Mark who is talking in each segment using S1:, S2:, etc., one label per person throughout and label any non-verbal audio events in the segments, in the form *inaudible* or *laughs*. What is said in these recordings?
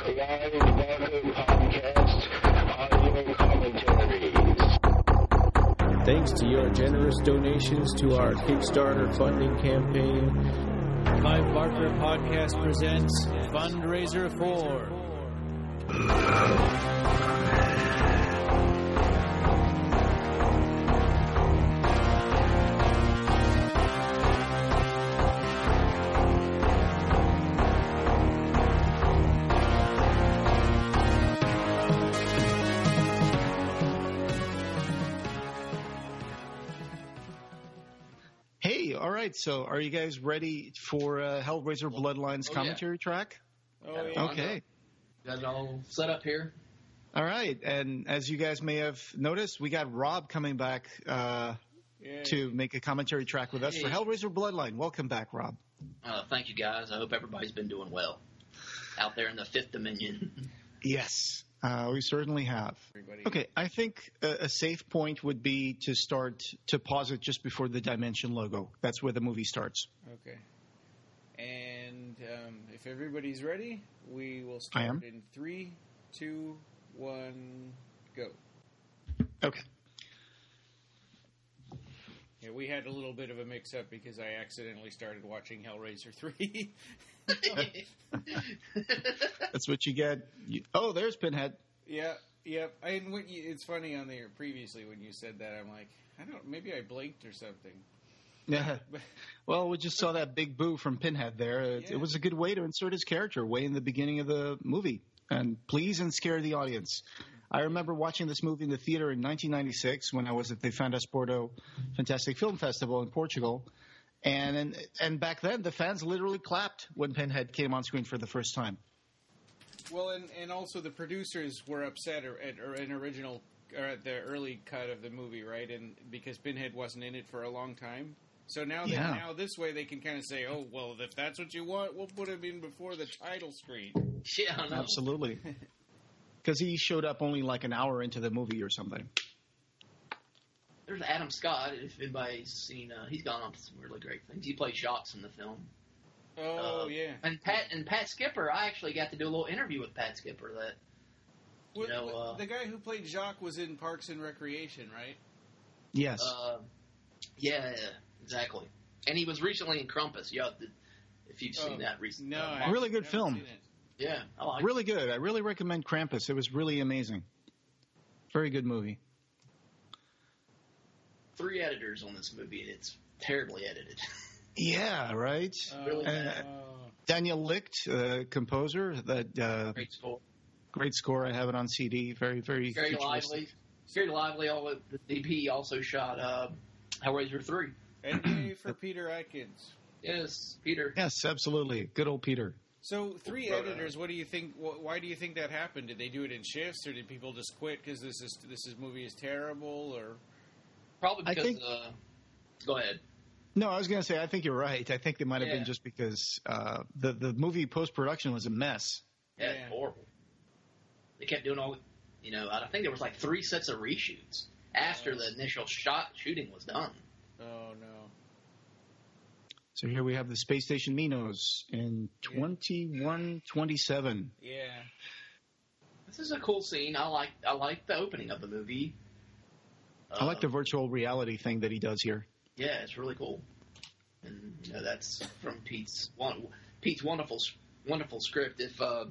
S1: Live Podcast audio.
S2: Thanks to your generous donations to our Kickstarter funding campaign,
S3: Clive Barker Podcast presents Fundraiser 4.
S4: Right. So, are you guys ready for uh, Hellraiser Bloodlines
S5: oh, yeah.
S4: commentary track?
S3: Oh, yeah.
S4: Okay.
S5: Got it all set up here.
S4: All right. And as you guys may have noticed, we got Rob coming back uh, to make a commentary track with us for. Hellraiser Bloodline. Welcome back, Rob.
S5: Uh, thank you guys. I hope everybody's been doing well out there in the fifth dominion.
S4: Yes, uh, we certainly have. Okay, I think a, a safe point would be to start to pause it just before the Dimension logo. That's where the movie starts.
S3: Okay. And um, if everybody's ready, we will start in three, two, one, go.
S4: Okay.
S3: Yeah, we had a little bit of a mix up because I accidentally started watching Hellraiser 3. *laughs*
S4: That's what you get. You, oh, there's Pinhead.
S3: yeah, yep. And you, it's funny on there previously when you said that, I'm like, I don't, maybe I blinked or something.
S4: Yeah. *laughs* Well, we just saw that big boo from Pinhead there. It,
S3: Yeah.
S4: it was a good way to insert his character way in the beginning of the movie and please and scare the audience. I remember watching this movie in the theater in 1996 when I was at the Fantasporto Fantastic Film Festival in Portugal. And, and and back then, the fans literally clapped when Pinhead came on screen for the first time.
S3: Well, and, and also the producers were upset or, at an original or at the early cut of the movie, right? And because Pinhead wasn't in it for a long time, so now they,
S4: Yeah.
S3: now this way they can kind of say, oh well, if that's what you want, we'll put him in before the title screen. *laughs*
S5: yeah, I know.
S4: Absolutely. *laughs* Because he showed up only like an hour into the movie or something.
S5: There's Adam Scott. If anybody's seen, uh, he's gone on to some really great things. He played Shots in the film.
S3: Oh
S5: Uh,
S3: yeah.
S5: And Pat and Pat Skipper. I actually got to do a little interview with Pat Skipper. That
S3: Well,
S5: know, uh,
S3: the guy who played Jacques was in Parks and Recreation, right?
S4: Yes.
S5: uh, yeah, exactly. And he was recently in Krampus. Yeah, the- if you've seen
S3: Oh,
S5: that recently.
S3: No,
S5: Uh,
S4: Really good film.
S3: Seen it.
S5: yeah, I like.
S4: really good. I really recommend Krampus. It was really amazing. Very good movie.
S5: Three editors on this movie, and it's terribly edited. *laughs*
S4: Yeah, right.
S5: Really
S3: Oh,
S4: bad.
S3: oh.
S4: Daniel Licht, uh, composer, that uh,
S5: Great score.
S4: great score. I have it on CD. Very, very,
S5: Very lively. Very lively. All of- the DP also shot uh, Hellraiser three.
S3: And for Peter Atkins.
S5: Yes, Peter.
S4: Yes, absolutely. Good old Peter.
S3: So three
S5: Right.
S3: editors. What do you think? wh- Why do you think that happened? Did they do it in shifts, or did people just quit because this is this is movie is terrible? Or
S5: Probably
S4: I
S5: because.
S4: think-
S5: uh, go ahead.
S4: No, I was going to say I think you're right. I think it might have
S5: Yeah.
S4: been just because uh, the the movie post production was a mess.
S5: Yeah,
S3: Yeah.
S5: horrible. They kept doing all. You know, I think there was like three sets of reshoots after
S3: Oh.
S5: the initial shot shooting was done.
S3: oh no,
S4: So here we have the space station Minos in 2127.
S3: yeah,
S5: This is a cool scene. I like. I like the opening of the movie.
S4: I like the virtual reality thing that he does here.
S5: Yeah, it's really cool. And you know that's from Pete's one, Pete's wonderful wonderful script. If uh,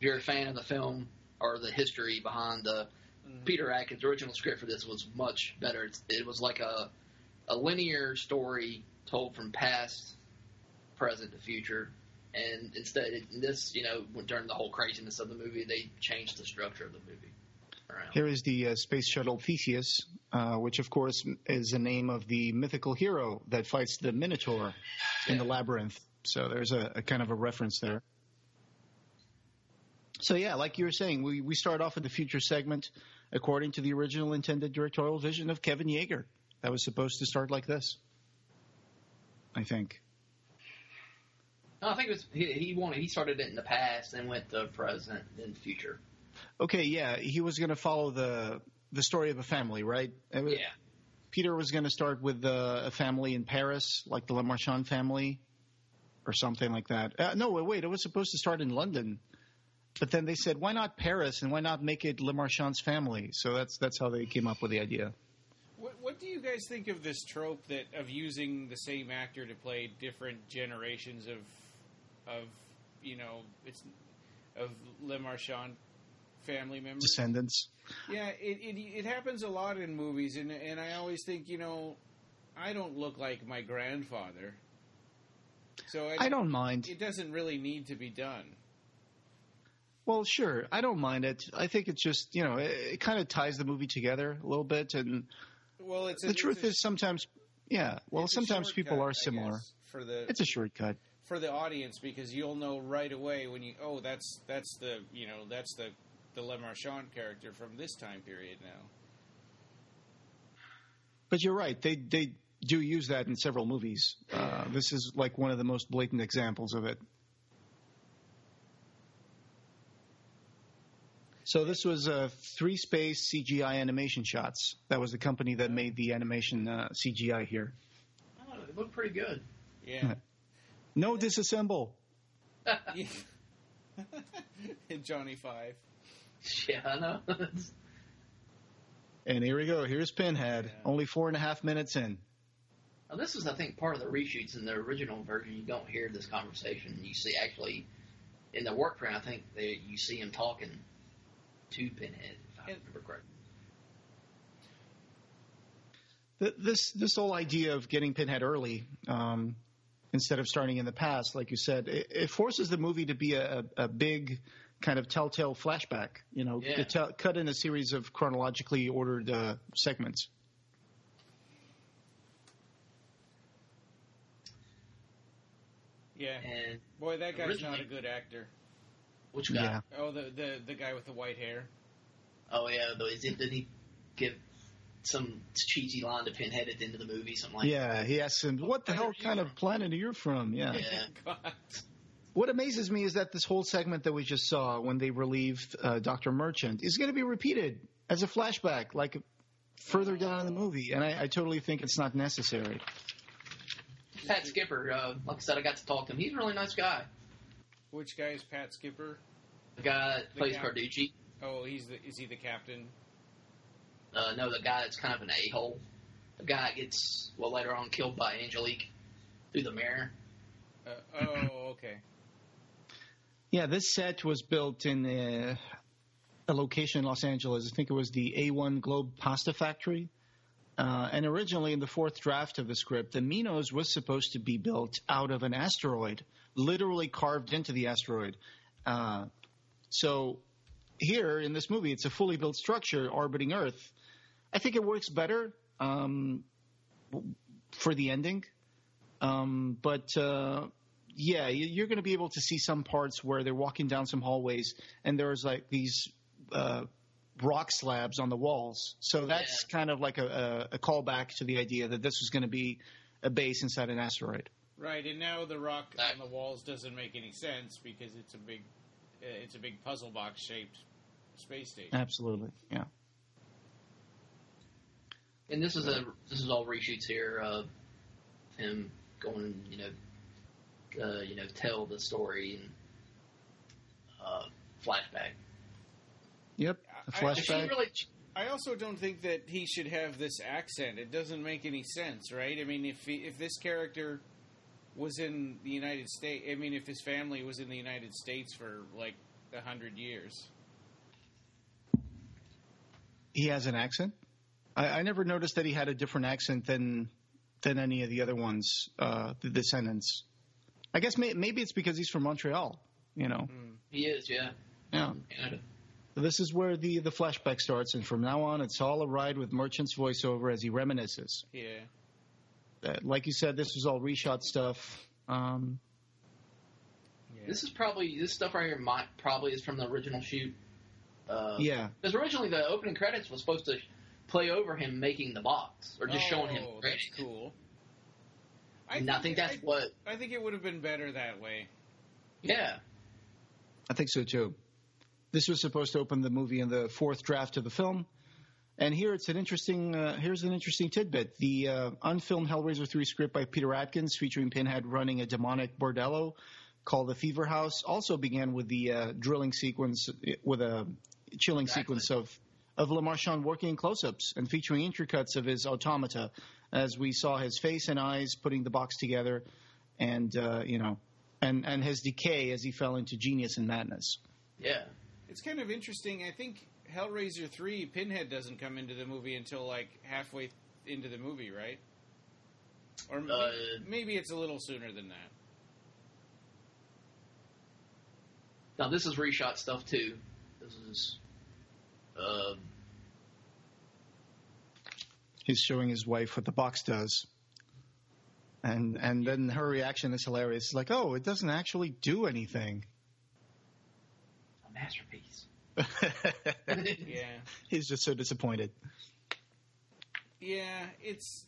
S5: you're a fan of the film or the history behind the
S3: Mhm.
S5: Peter Atkins' original script for this was much better. It's, it was like a a linear story told from past, present to future. And instead, it, this, you know, during the whole craziness of the movie, they changed the structure of the movie around.
S4: Here is the uh, space shuttle Theseus, uh, which of course is the name of the mythical hero that fights the Minotaur in the labyrinth. So there's a, a kind of a reference there. So yeah, like you were saying, we, we start off with the future segment according to the original intended directorial vision of Kevin Yagher. That was supposed to start like this. I think.
S5: No, I think it was he, he wanted he started it in the past, then went to present, then future.
S4: Okay, yeah, he was going to follow the the story of a family, right? Was-
S5: Yeah,
S4: Peter was going to start with uh, a family in Paris, like the Le Marchand family, or something like that. Uh, no, wait, it was supposed to start in London. but then they said, why not Paris and why not make it Le Marchand's family? So that's that's how they came up with the idea.
S3: What, what do you guys think of this trope that of using the same actor to play different generations of of you know it's of Le Marchand family members?
S4: Descendants.
S3: Yeah, it, it it happens a lot in movies, and and I always think you know I don't look like my grandfather, so
S4: I don't mind.
S3: It doesn't really need to be done.
S4: Well, sure, I don't mind it. I think it's just you know it, it kind of ties the movie together a little bit, and
S3: Well, it's a,
S4: the
S3: it's
S4: truth
S3: a-
S4: is sometimes, yeah. Well, sometimes people are similar.
S3: guess, for the
S4: It's a shortcut.
S3: for the audience because you'll know right away when you oh that's that's the you know that's the the Le Marchand character from this time period now.
S4: But you're right. They they do use that in several movies. Uh, this is like one of the most blatant examples of it. So this was uh, three space CGI animation shots. That was the company that made the animation uh, CGI here.
S5: Oh, it looked pretty good.
S3: Yeah. *laughs*
S4: No disassemble. *laughs*
S3: In Johnny Five.
S5: yeah, I know.
S4: And here we go. Here's Pinhead.
S3: Yeah.
S4: Only four and a half minutes in.
S5: Now, this is, I think, part of the reshoots in the original version. You don't hear this conversation. You see, actually, in the work print, I think they, you see him talking to Pinhead, if I remember correctly.
S4: This this whole idea of getting Pinhead early um, instead of starting in the past, like you said, it, it forces the movie to be a, a, a big kind of telltale flashback. You know,
S5: Yeah.
S4: to tell, cut in a series of chronologically ordered uh, segments.
S3: Yeah.
S5: And
S3: Boy, that guy's not a good actor.
S5: Which guy?
S4: Yeah.
S3: Oh, the the the guy with the white hair.
S5: Oh, yeah. Though, is it, did he give some cheesy line to Pinhead at the end of the movie? Something like
S4: Yeah, he asks him, "What the hell kind
S5: from?"
S4: of planet are you from?" Yeah.
S5: Yeah. *laughs*
S3: God.
S4: What amazes me is that this whole segment that we just saw when they relieved uh, Doctor Merchant is going to be repeated as a flashback, like further down in the movie, and I, I totally think it's not necessary.
S5: Pat Skipper, uh, like I said, I got to talk to him. He's a really nice guy.
S3: Which guy is Pat Skipper?
S5: The guy that
S3: The
S5: plays
S3: guy-
S5: Carducci.
S3: Oh, he's the is he the captain?
S5: Uh, no, the guy that's kind of an a-hole. The guy that gets, well, later on killed by Angelique through the mirror.
S3: Uh, oh, okay.
S4: Yeah, this set was built in uh, a location in Los Angeles. I think it was the A1 Globe Pasta Factory. Uh, and originally, in the fourth draft of the script, the Minos was supposed to be built out of an asteroid, literally carved into the asteroid. Uh, so here in this movie, it's a fully built structure orbiting Earth. I think it works better um, for the ending. Um, but uh, yeah, you- you're going to be able to see some parts where they're walking down some hallways and there's like these uh, rock slabs on the walls. So that's kind of like a, a, a callback to the idea that this was going to be a base inside an asteroid.
S3: Right, and now the rock
S5: That-
S3: on the walls doesn't make any sense because it's a big, uh, it's a big puzzle box shaped space station.
S4: Absolutely, yeah.
S5: And this is a this is all reshoots here of him going, you know, uh, you know, tell the story and uh, flashback.
S4: Yep, a
S3: I- I-
S5: Is she
S4: flashback.
S5: really?
S3: I also don't think that he should have this accent. It doesn't make any sense, right? I mean, if he, if this character was in the United States, I mean, if his family was in the United States for like a hundred years,
S4: he has an accent. I, I never noticed that he had a different accent than than any of the other ones, uh, the descendants. I guess may, maybe it's because he's from Montreal. You know,
S5: He is, yeah.
S4: yeah.
S5: Canada.
S4: This is where the the flashback starts, and from now on, it's all a ride with Merchant's voiceover as he reminisces.
S3: yeah.
S4: Uh, like you said, this was all reshot stuff. Um,
S3: yeah.
S5: This is probably this stuff right here. Might, probably is from the original shoot. Uh,
S4: yeah,
S5: Because originally the opening credits was supposed to play over him making the box or just showing him.
S3: Oh, That's
S5: it.
S3: cool.
S5: And I think that's
S3: I,
S5: what.
S3: I think it would have been better that way.
S5: Yeah.
S4: I think so too. This was supposed to open the movie in the fourth draft of the film, and here it's an interesting. Uh, here's an interesting tidbit: the uh, unfilmed Hellraiser three script by Peter Atkins, featuring Pinhead running a demonic bordello, called The Fever House also began with the uh, drilling sequence, with a chilling
S5: Exactly.
S4: sequence of, of Le Marchand working in close ups and featuring intercuts of his automata as we saw his face and eyes putting the box together and, uh, you know, and, and his decay as he fell into genius and madness.
S5: Yeah.
S3: It's kind of interesting. I think Hellraiser 3, Pinhead doesn't come into the movie until like halfway into the movie, right? Or maybe,
S5: Uh,
S3: maybe it's a little sooner than that.
S5: Now this is reshot stuff too. This is. Uh,
S4: He's showing his wife what the box does. And and then her reaction is hilarious. Like, oh, it doesn't actually do anything.
S5: a masterpiece. *laughs*
S3: Yeah.
S4: He's just so disappointed.
S3: Yeah, it's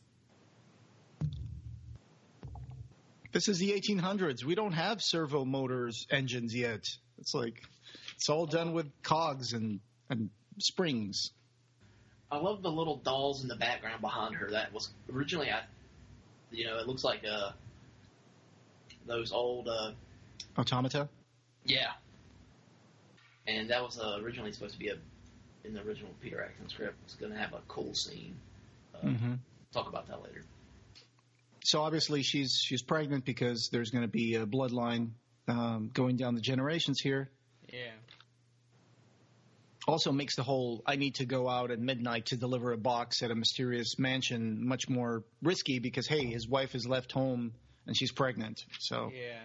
S4: This is the 1800s. We don't have servo motors engines yet. It's like it's all done with cogs and and springs.
S5: I love the little dolls in the background behind her. That was originally, I, you know, it looks like uh, those old, uh,
S4: Automata.
S5: yeah. And that was uh, originally supposed to be a, in the original Peter Jackson script, was going to have a cool scene. Uh,
S4: hmm
S5: Talk about that later.
S4: So obviously she's she's pregnant because there's going to be a bloodline um, going down the generations here.
S3: yeah.
S4: also makes the whole I need to go out at midnight to deliver a box at a mysterious mansion much more risky because hey, his wife is left home and she's pregnant. So
S3: Yeah.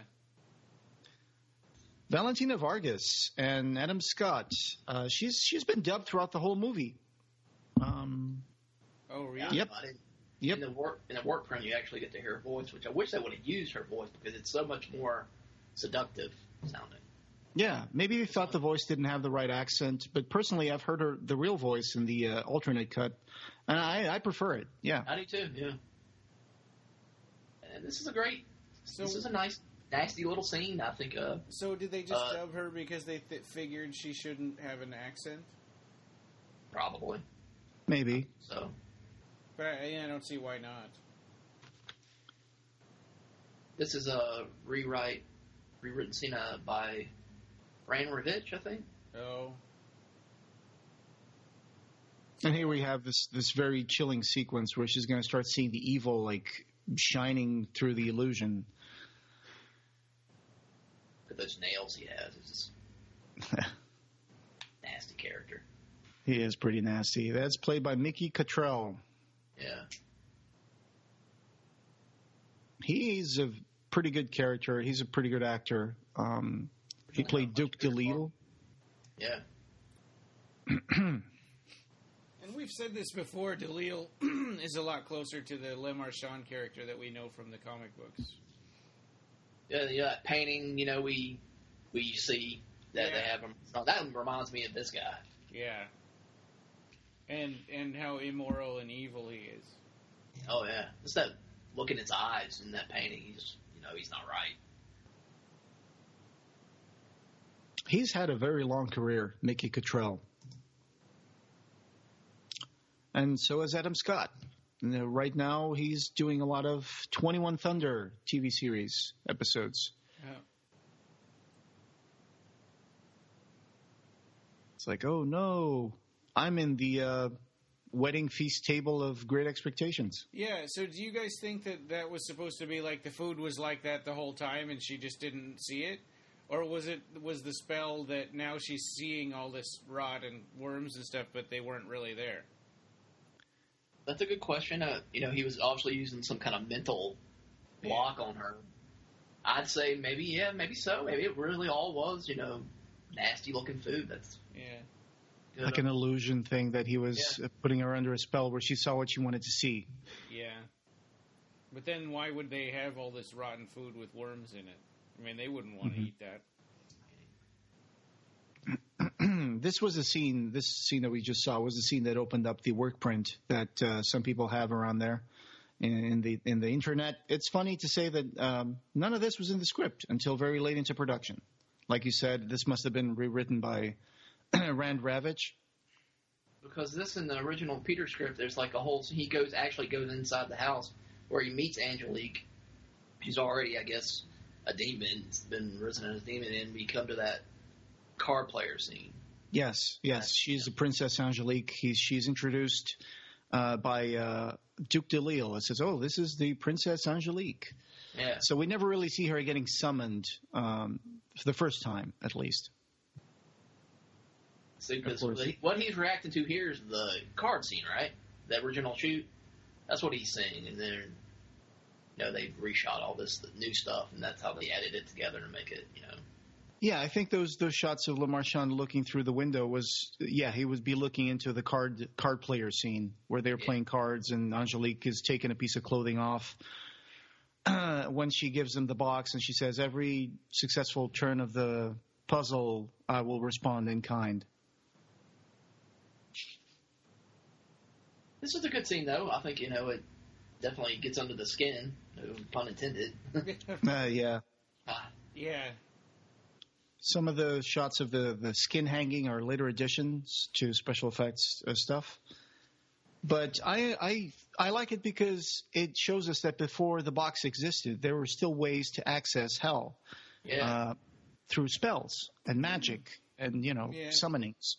S4: Valentina Vargas and Adam Scott, uh, she's she's been dubbed throughout the whole movie. Um,
S3: Oh, really?
S4: Yep. Yep.
S5: In the work in the work print, you actually get to hear her voice, which I wish they would have used her voice because it's so much more seductive sounding.
S4: yeah, maybe they thought the voice didn't have the right accent, but personally, I've heard her the real voice in the uh, alternate cut, and I, I prefer it. Yeah,
S5: I do too. Yeah. And this is a great.
S3: So,
S5: this is a nice, nasty little scene. I think. of.
S3: so did they just
S5: uh,
S3: dub her because they th- figured she shouldn't have an accent?
S5: probably.
S4: maybe.
S5: So
S3: But I, yeah, I don't see why not.
S5: this is a rewrite, rewritten scene uh, by Rand Ravich, I think.
S3: Oh,
S4: And here we have this this very chilling sequence where she's going to start seeing the evil like shining through the illusion.
S5: But those nails he has is just *laughs* nasty character.
S4: He is pretty nasty. That's played by Mickey Cottrell.
S5: Yeah.
S4: He's a pretty good character. He's a pretty good actor. Um, he played Duke DeLille.
S5: Yeah. *clears throat*
S3: and we've said this before. Delille *clears throat* is a lot closer to the Le Marchand character that we know from the comic books.
S5: Uh, yeah, yeah, that painting, you know, we we see that they have him. Oh, that reminds me of this guy.
S3: Yeah, and and how immoral and evil he is.
S5: Oh yeah, just that look in his eyes in that painting. He's, you know, he's not right.
S4: He's had a very long career, Mickey Cottrell. And so has Adam Scott. You right now, he's doing a lot of 21 Thunder TV series episodes.
S3: Yeah.
S4: It's like, oh no, I'm in the uh, wedding feast table of great expectations.
S3: Yeah. So, do you guys think that that was supposed to be like the food was like that the whole time, and she just didn't see it, or was it was the spell that now she's seeing all this rot and worms and stuff, but they weren't really there?
S5: That's a good question. Uh, you know, he was obviously using some kind of mental block on her. I'd say maybe, yeah, maybe so. Maybe it really all was, you know, nasty looking food. That's
S3: Yeah.
S5: good.
S4: Like an illusion thing that he was uh, putting her under a spell where she saw what she wanted to see.
S3: Yeah. But then why would they have all this rotten food with worms in it? I mean, they wouldn't want to
S4: Mhm.
S3: eat that.
S4: This was a scene. This scene that we just saw was the scene that opened up the work print that uh, some people have around there in, in the in the internet. It's funny to say that um, none of this was in the script until very late into production. Like you said, this must have been rewritten by *clears throat* Rand Ravich.
S5: because this in the original Peter script, there's like a whole. He goes actually goes inside the house where he meets Angelique. She's already, I guess, a demon, it's been risen as a demon, and we come to that card player scene.
S4: Yes, yes, she's the Princess Angelique. He's, she's introduced uh, by uh, Duke DeLille. It says, "Oh, this is the Princess Angelique."
S5: Yeah,
S4: So we never really see her getting summoned um, for the first time, at least.
S5: See, because what he's reacting to here is the card scene, right? The original shoot. That's what he's seeing, and then you know they've reshot all this new stuff, and that's how they added it together to make it, you know.
S4: Yeah, I think those those shots of Le Marchand looking through the window was yeah he would be looking into the card card player scene where they're
S5: Yeah.
S4: playing cards and Angelique is taking a piece of clothing off. *clears throat* when she gives him the box and she says every successful turn of the puzzle I will respond in kind.
S5: This is a good scene, though. I think you know it definitely gets under the skin, no pun intended. *laughs*
S4: Uh, yeah.
S3: yeah.
S4: Some of the shots of the, the skin hanging are later additions to special effects uh, stuff. But I, I I like it because it shows us that before the box existed, there were still ways to access hell
S5: yeah,
S4: uh, through spells and magic and you know
S3: Yeah.
S4: summonings.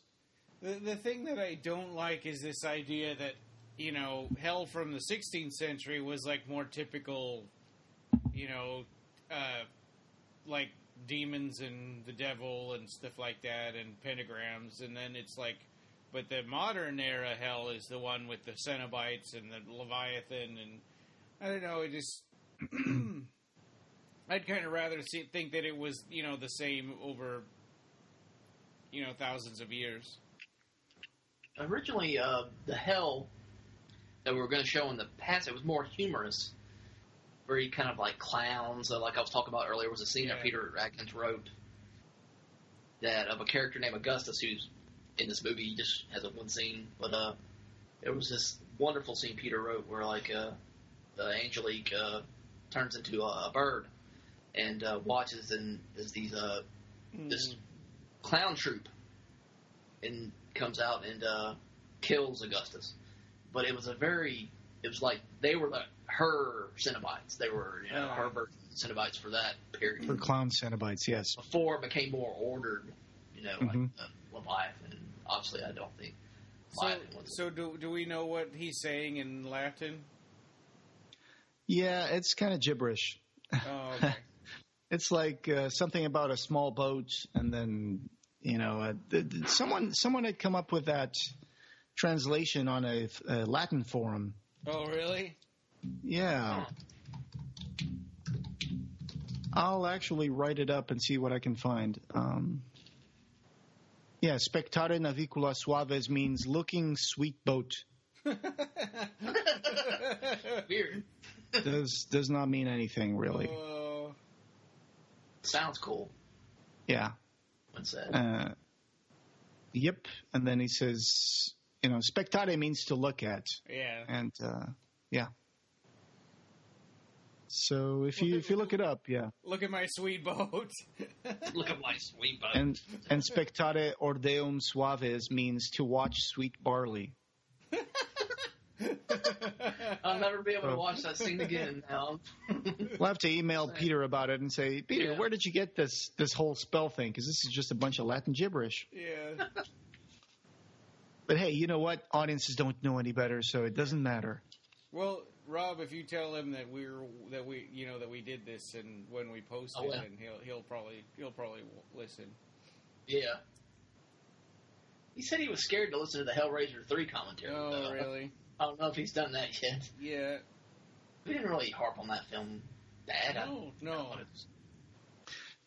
S3: The the thing that I don't like is this idea that you know hell from the 16th century was like more typical, you know, uh, like demons and the devil and stuff like that and pentagrams, and then it's like, but the modern era hell is the one with the Cenobites and the Leviathan, and I don't know, it just. *clears throat* I'd kind of rather see, think that it was, you know, the same over, you know, thousands of years.
S5: originally uh, the hell that we were going to show in the past it was more humorous very kind of like clowns. Uh, like i was talking about earlier was a scene that peter atkins wrote that of a character named augustus who's in this movie he just has a one scene. But uh it was this wonderful scene peter wrote where like uh the angelique uh turns into a, a bird and uh watches and as these uh this clown troupe and comes out and uh, kills Augustus. But it was a very, it was like they were the her Cenobites. They were you know,
S3: Oh.
S5: her version of Cenobites for that period
S4: For clown Cenobites, yes.
S5: before it became more ordered. You know, like
S4: Mhm.
S5: uh, Leviathan. Obviously, I don't think
S3: So, so do do we know what he's saying in Latin?
S4: Yeah, it's kind of gibberish.
S3: Oh, okay. *laughs*
S4: It's like uh, something about a small boat, and then you know, uh, th- th- someone someone had come up with that translation on a, a Latin forum.
S3: oh, really?
S4: Yeah, I'll actually write it up and see what I can find. Um, yeah, spectare navicula suaves means looking sweet boat. *laughs*
S5: Weird.
S4: Does does not mean anything really.
S3: Oh,
S5: Sounds cool
S4: Yeah.
S5: when said.
S4: Uh, yep. And then he says, you know, spectare means to look at.
S3: yeah.
S4: and uh, yeah. So if you if you look it up, yeah,
S3: Look at my sweet boat. *laughs*
S5: Look at my sweet boat.
S4: and and spectare ordeum suaves means to watch sweet barley. *laughs*
S5: I'll never be able to watch that scene again now. *laughs*
S4: We'll have to email Peter about it and say, Peter,
S5: Yeah.
S4: where did you get this this whole spell thing? Because this is just a bunch of Latin gibberish.
S3: yeah.
S4: But hey, you know what? Audiences don't know any better, so it doesn't matter.
S3: Well, Rob, if you tell him that we're that we you know that we did this and when we post
S5: I
S3: it,
S5: will.
S3: then he'll he'll probably he'll probably listen.
S5: Yeah. He said he was scared to listen to the Hellraiser 3 commentary.
S3: Oh,
S5: though.
S3: really? *laughs*
S5: I don't know if he's done that yet.
S3: Yeah.
S5: We didn't really harp on that film bad. I-
S3: No, no.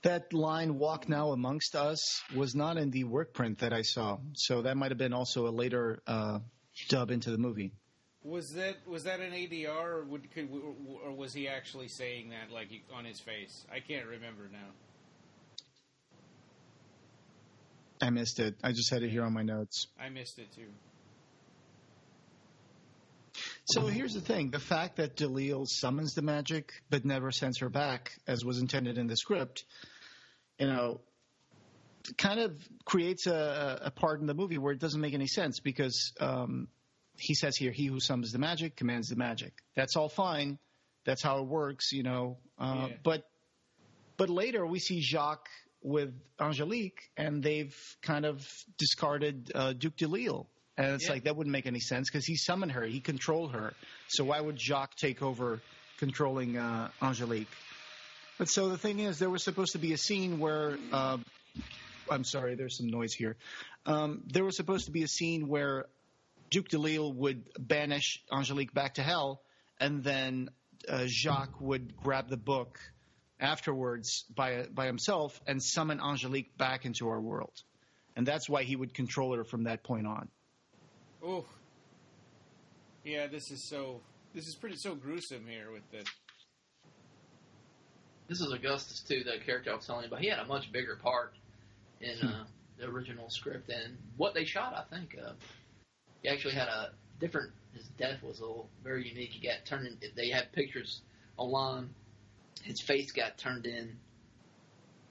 S4: That line "Walk now amongst us" was not in the work print that I saw, so that might have been also a later uh, dub into the movie.
S3: Was that was that an ADR or would could or was he actually saying that like on his face? I can't remember now.
S4: I missed it. I just had it here on my notes.
S3: I missed it too.
S4: So here's the thing: the fact that Delil summons the magic but never sends her back, as was intended in the script, you know, kind of creates a, a part in the movie where it doesn't make any sense because um, he says here, "He who summons the magic commands the magic." That's all fine. That's how it works, you know. Uh,
S3: Yeah.
S4: But but later we see Jacques with Angelique, and they've kind of discarded uh, Duke de Lille. And it's
S3: Yeah.
S4: like that wouldn't make any sense because he summoned her, he controlled her. So why would Jacques take over controlling uh, Angelique? But so the thing is, there was supposed to be a scene where uh, I'm sorry, there's some noise here. Um, there was supposed to be a scene where Duke de Lille would banish Angelique back to hell, and then uh, Jacques would grab the book afterwards by by himself and summon Angelique back into our world, and that's why he would control her from that point on.
S3: Oh, yeah. This is so. This is pretty so gruesome here with the.
S5: This is Augustus too, the character I was telling you about. He had a much bigger part in
S4: Hmm.
S5: uh, the original script and what they shot. I think uh, he actually had a different. His death was a little, very unique. He got turned in. They had pictures online. His face got turned in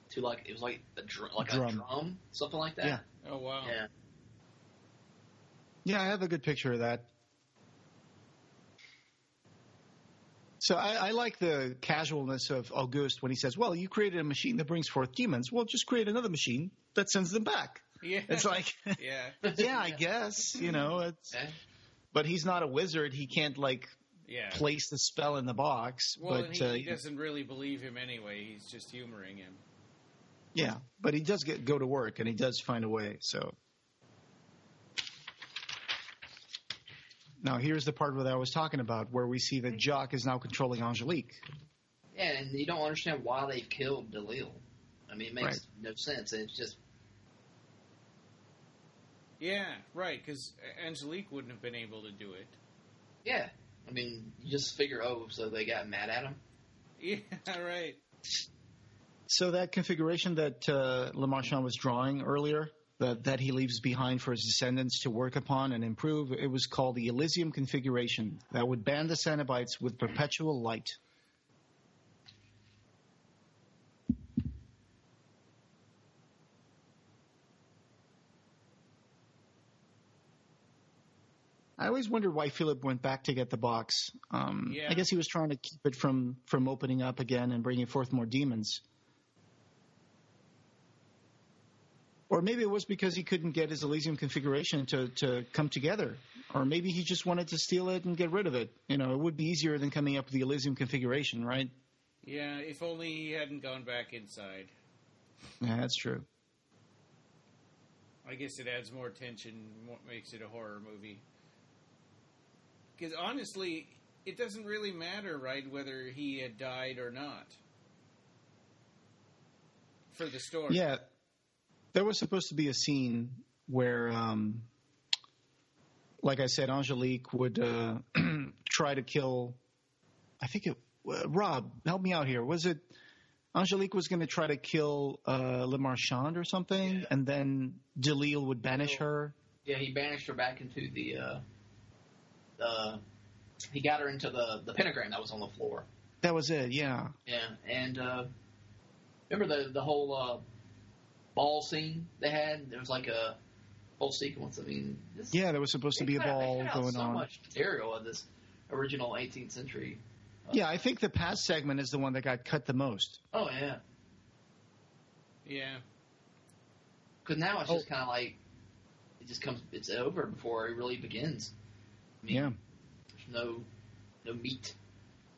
S5: to like it was like a dr- like
S4: Drum.
S5: a drum, something like that.
S4: Yeah.
S3: Oh wow.
S5: Yeah.
S4: Yeah, I have a good picture of that. So I, I like the casualness of Auguste when he says, "Well, you created a machine that brings forth demons. Well, just create another machine that sends them back."
S3: Yeah.
S4: It's like, *laughs* *laughs*
S3: yeah.
S4: yeah, I guess you know. It's,
S5: Okay.
S4: but he's not a wizard. He can't like
S3: Yeah.
S4: place the spell in the box.
S3: Well,
S4: but
S3: he,
S4: uh,
S3: he doesn't really believe him anyway. He's just humoring him.
S4: yeah, but he does get go to work and he does find a way. So now here's the part that I was talking about, where we see that Jacques is now controlling Angelique.
S5: Yeah, and you don't understand why they've killed Delille. I mean, it makes
S4: Right.
S5: no sense. It's just
S3: Yeah, right. Because Angelique wouldn't have been able to do it.
S5: yeah. I mean, you just figure, oh, so they got mad at him. *laughs*
S3: Yeah, right.
S4: So that configuration that uh, Le Marchand was drawing earlier, that, that he leaves behind for his descendants to work upon and improve, it was called the Elysium configuration that would ban the Cenobites with perpetual light. I always wondered why Philip went back to get the box. Um,
S3: Yeah.
S4: I guess he was trying to keep it from, from opening up again and bringing forth more demons. Or maybe it was because he couldn't get his Elysium configuration to, to come together. Or maybe he just wanted to steal it and get rid of it. You know, it would be easier than coming up with the Elysium configuration, right?
S3: Yeah, if only he hadn't gone back inside.
S4: Yeah, that's true.
S3: I guess it adds more tension, what makes it a horror movie. Because honestly, it doesn't really matter, right, whether he had died or not. For the story.
S4: Yeah, there was supposed to be a scene where, um, like I said, Angelique would uh, *clears throat* try to kill. I think it. Uh, Rob, help me out here. Was it Angelique was going to try to kill uh, Le Marchand or something,
S5: Yeah.
S4: and then Delille would banish her?
S5: Yeah, he banished her back into the. Uh, uh, he got her into the the pentagram that was on the floor.
S4: That was it. Yeah.
S5: Yeah, and uh, remember the the whole uh, ball scene they had? There was like a whole sequence. I mean, this,
S4: Yeah, there was supposed to be a ball
S5: cut out
S4: going
S5: so
S4: on.
S5: much material of this original 18th century.
S4: Yeah, I think the past segment is the one that got cut the most.
S5: Oh yeah,
S3: Yeah.
S5: because now it's
S4: Oh.
S5: just kind of like it just comes. It's over before it really begins. I mean,
S4: Yeah.
S5: there's no no meat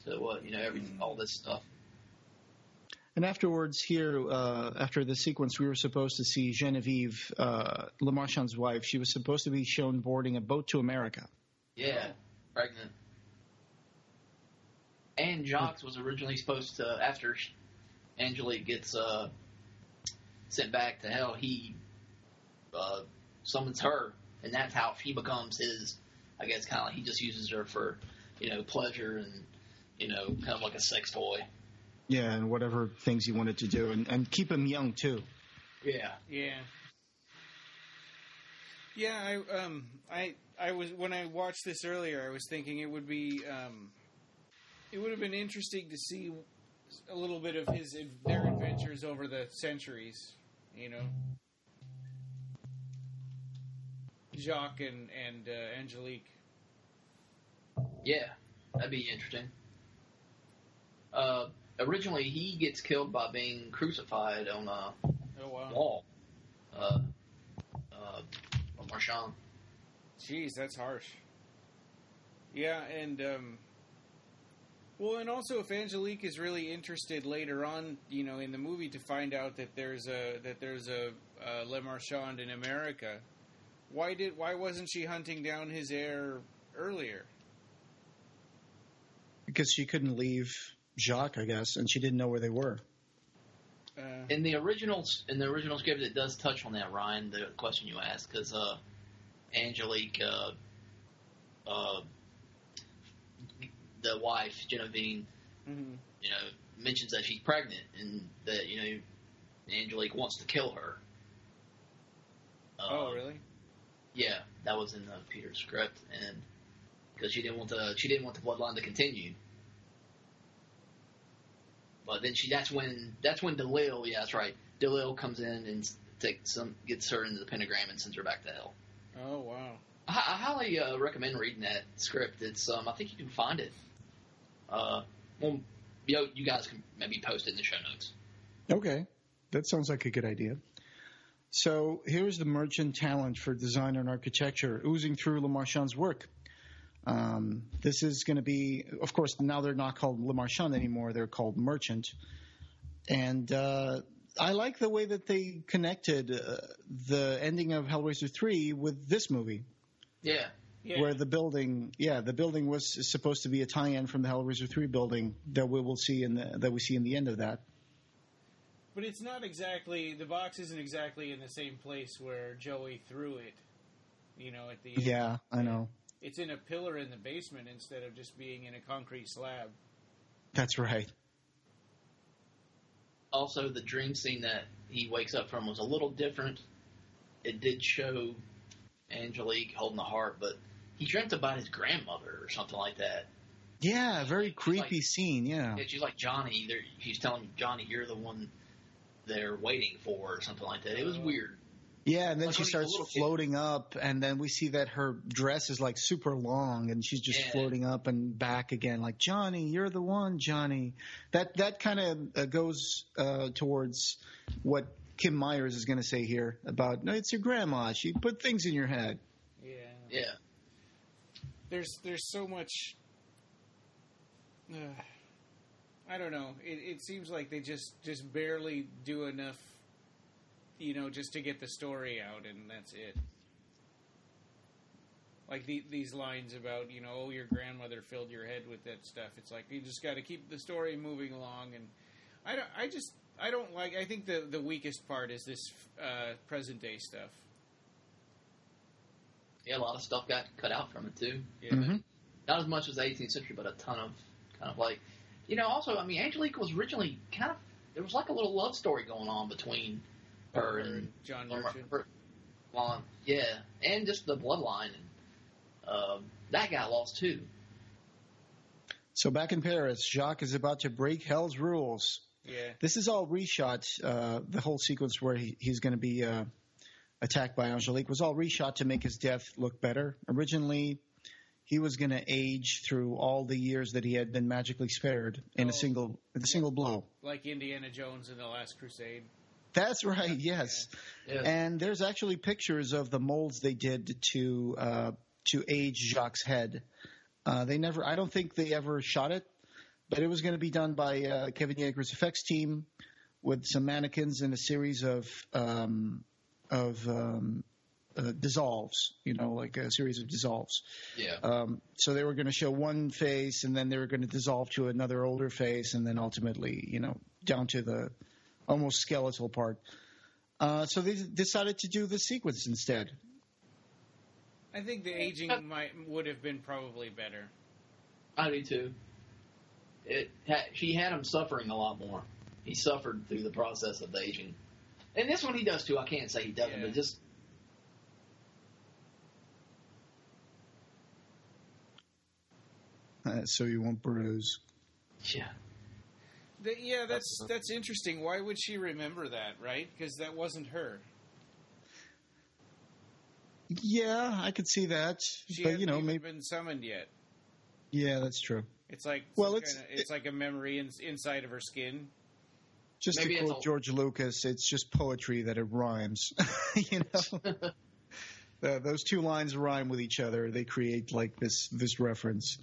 S5: to what you know every all this stuff.
S4: And afterwards, here, uh, after the sequence, we were supposed to see Genevieve, uh, Le Marchand's wife. She was supposed to be shown boarding a boat to America.
S5: Yeah, pregnant. And Jacques was originally supposed to, after Angelique gets uh, sent back to hell, he uh, summons her, and that's how she becomes his. I guess kind of like he just uses her for, you know, pleasure and, you know, kind of like a sex toy.
S4: Yeah, and whatever things he wanted to do, and, and keep him young too.
S5: Yeah.
S3: Yeah. Yeah, I um I I was when I watched this earlier, I was thinking it would be um it would have been interesting to see a little bit of his their adventures over the centuries, you know. Jacques and and uh, Angelique.
S5: Yeah, that'd be interesting. Uh, originally he gets killed by being crucified on a
S3: Oh wow.
S5: wall. Uh, uh, Marchand.
S3: Jeez, that's harsh. Yeah, and um, well, and also if Angelique is really interested later on, you know, in the movie to find out that there's a that there's a, uh Le Marchand in America, why did why wasn't she hunting down his heir earlier?
S4: because she couldn't leave Jacques, I guess, and she didn't know where they were.
S3: Uh,
S5: In the original in the original script, it does touch on that, Ryan. The question you asked, because uh, Angelique, uh, uh, the wife Genevieve,
S3: mhm.
S5: you know, mentions that she's pregnant and that you know Angelique wants to kill her.
S3: Oh,
S5: Um,
S3: really?
S5: Yeah, that was in the Peter script, and because she didn't want the she didn't want the bloodline to continue. But then she that's when that's when Delil, yeah, that's right. Delil comes in and takes some gets her into the pentagram and sends her back to hell.
S3: Oh, wow.
S5: I, I highly uh, recommend reading that script. It's um I think you can find it. Uh, well, you know, you guys can maybe post it in the show notes.
S4: Okay, that sounds like a good idea. So here's the merchant talent for design and architecture oozing through Le Marchand's work. Um, this is going to be, of course, now they're not called Le Marchand anymore; they're called Merchant. And uh, I like the way that they connected uh, the ending of Hellraiser three with this movie,
S5: Yeah,
S3: Yeah.
S4: where the building, yeah, the building was supposed to be a tie-in from the Hellraiser three building that we will see in the that we see in the end of that.
S3: But it's not exactly the box isn't exactly in the same place where Joey threw it. You know, at the end.
S4: Yeah, I know.
S3: It's in a pillar in the basement instead of just being in a concrete slab.
S4: That's right.
S5: also the dream scene that he wakes up from was a little different. It did show Angelique holding the heart, but he dreamt about his grandmother or something like that.
S4: Yeah, very
S5: It's
S4: creepy
S5: like-
S4: scene. Yeah.
S5: Yeah, she's like Johnny. They're, he's telling Johnny, you're the one they're waiting for, or something like that. It was
S3: Oh.
S5: weird.
S4: Yeah, and then
S5: Like
S4: she
S5: when he's a
S4: starts
S5: little kid.
S4: floating up, and then we see that her dress is like super long, and she's just
S5: Yeah.
S4: floating up and back again, like Johnny, you're the one, Johnny. That that kind of uh, goes uh, towards what Kim Myers is going to say here about no, it's your grandma. She put things in your head.
S3: Yeah.
S5: Yeah.
S3: There's there's so much. Uh, I don't know. It, it seems like they just just barely do enough. You know, just to get the story out, and that's it. Like the, these lines about you know, oh, your grandmother filled your head with that stuff. It's like you just got to keep the story moving along, and I don't. I just I don't like. I think the the weakest part is this uh, present day stuff.
S5: Yeah, a lot of stuff got cut out from it, too.
S3: Yeah.
S4: Mhm.
S5: Not as much as the 18th century, but a ton of kind of like, you know, also, I mean, Angelique was originally kind of, there was like a little love story going on between her and
S3: John
S5: Lamar-
S3: Merchant.
S5: her- Lon. Yeah, and just the bloodline. And um, that got lost too.
S4: So back in Paris, Jacques is about to break hell's rules.
S3: Yeah.
S4: This is all reshot. Uh, the whole sequence where he, he's going to be uh, attacked by Angelique was all reshot to make his death look better. Originally, he was going to age through all the years that he had been magically spared in
S3: Oh.
S4: a single in a single blow.
S3: like Indiana Jones in the Last Crusade.
S4: That's right. Yes,
S5: Yeah.
S4: and there's actually pictures of the molds they did to uh, to age Jacques' head. Uh, they never. I don't think they ever shot it, but it was going to be done by uh, Kevin Yagher's effects team with some mannequins and a series of um, of um, uh, dissolves. You know, like a series of dissolves.
S5: yeah.
S4: Um, so they were going to show one face, and then they were going to dissolve to another older face, and then ultimately, you know, down to the almost skeletal part. Uh, so they decided to do the sequence instead.
S3: I think the aging might would have been probably better.
S5: I do too. It ha- she had him suffering a lot more. He suffered through the process of the aging, and this one he does too. I can't say he doesn't,
S3: Yeah.
S5: but just
S4: Uh, so you won't bruise.
S5: yeah.
S3: The, yeah, that's that's interesting. Why would she remember that, right? Because that wasn't her.
S4: Yeah, I could see that,
S3: She
S4: but
S3: hadn't
S4: you know,
S3: even
S4: maybe.
S3: been summoned yet.
S4: Yeah, that's true.
S3: It's like
S4: Well, it's-
S3: kinda, it's like a memory in, inside of her skin.
S4: Just
S5: Maybe
S4: to quote
S5: a-
S4: George Lucas, it's just poetry that it rhymes. *laughs* you know, *laughs* *laughs* The- those two lines rhyme with each other. They create like this this reference.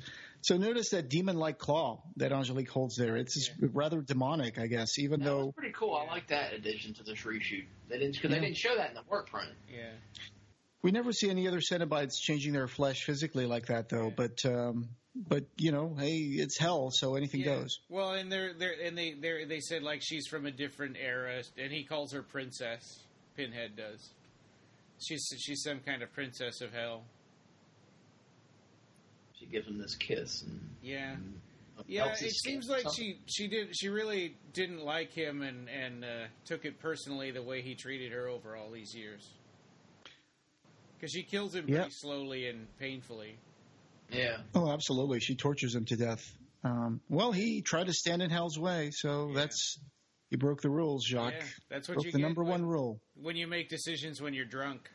S4: So notice that demon-like claw that Angelique holds there. It's rather demonic, I guess. Even
S5: That
S4: though
S5: pretty cool. I like that addition to this reshoot. They didn't because
S4: Yeah.
S5: they didn't show that in the work print.
S3: Yeah.
S4: we never see any other Cenobites changing their flesh physically like that, though. But um, but you know, hey, it's hell, so anything
S3: Yeah.
S4: goes.
S3: Well, and they're they're and they they they said like she's from a different era, and he calls her princess. Pinhead does. She's she's some kind of princess of hell.
S5: She gives him this kiss and
S3: Yeah.
S5: and
S3: Yeah, it seems like she she did she really didn't like him and and uh, took it personally the way he treated her over all these years. Because she kills him
S4: Yeah.
S3: pretty slowly and painfully.
S5: Yeah.
S4: Oh, absolutely. She tortures him to death. Um, well, he tried to stand in hell's way, so
S3: Yeah.
S4: that's he broke the rules, Jacques.
S3: Yeah, that's what
S4: broke
S3: you
S4: the
S3: get
S4: number
S3: when,
S4: one rule.
S3: when you make decisions when you're drunk.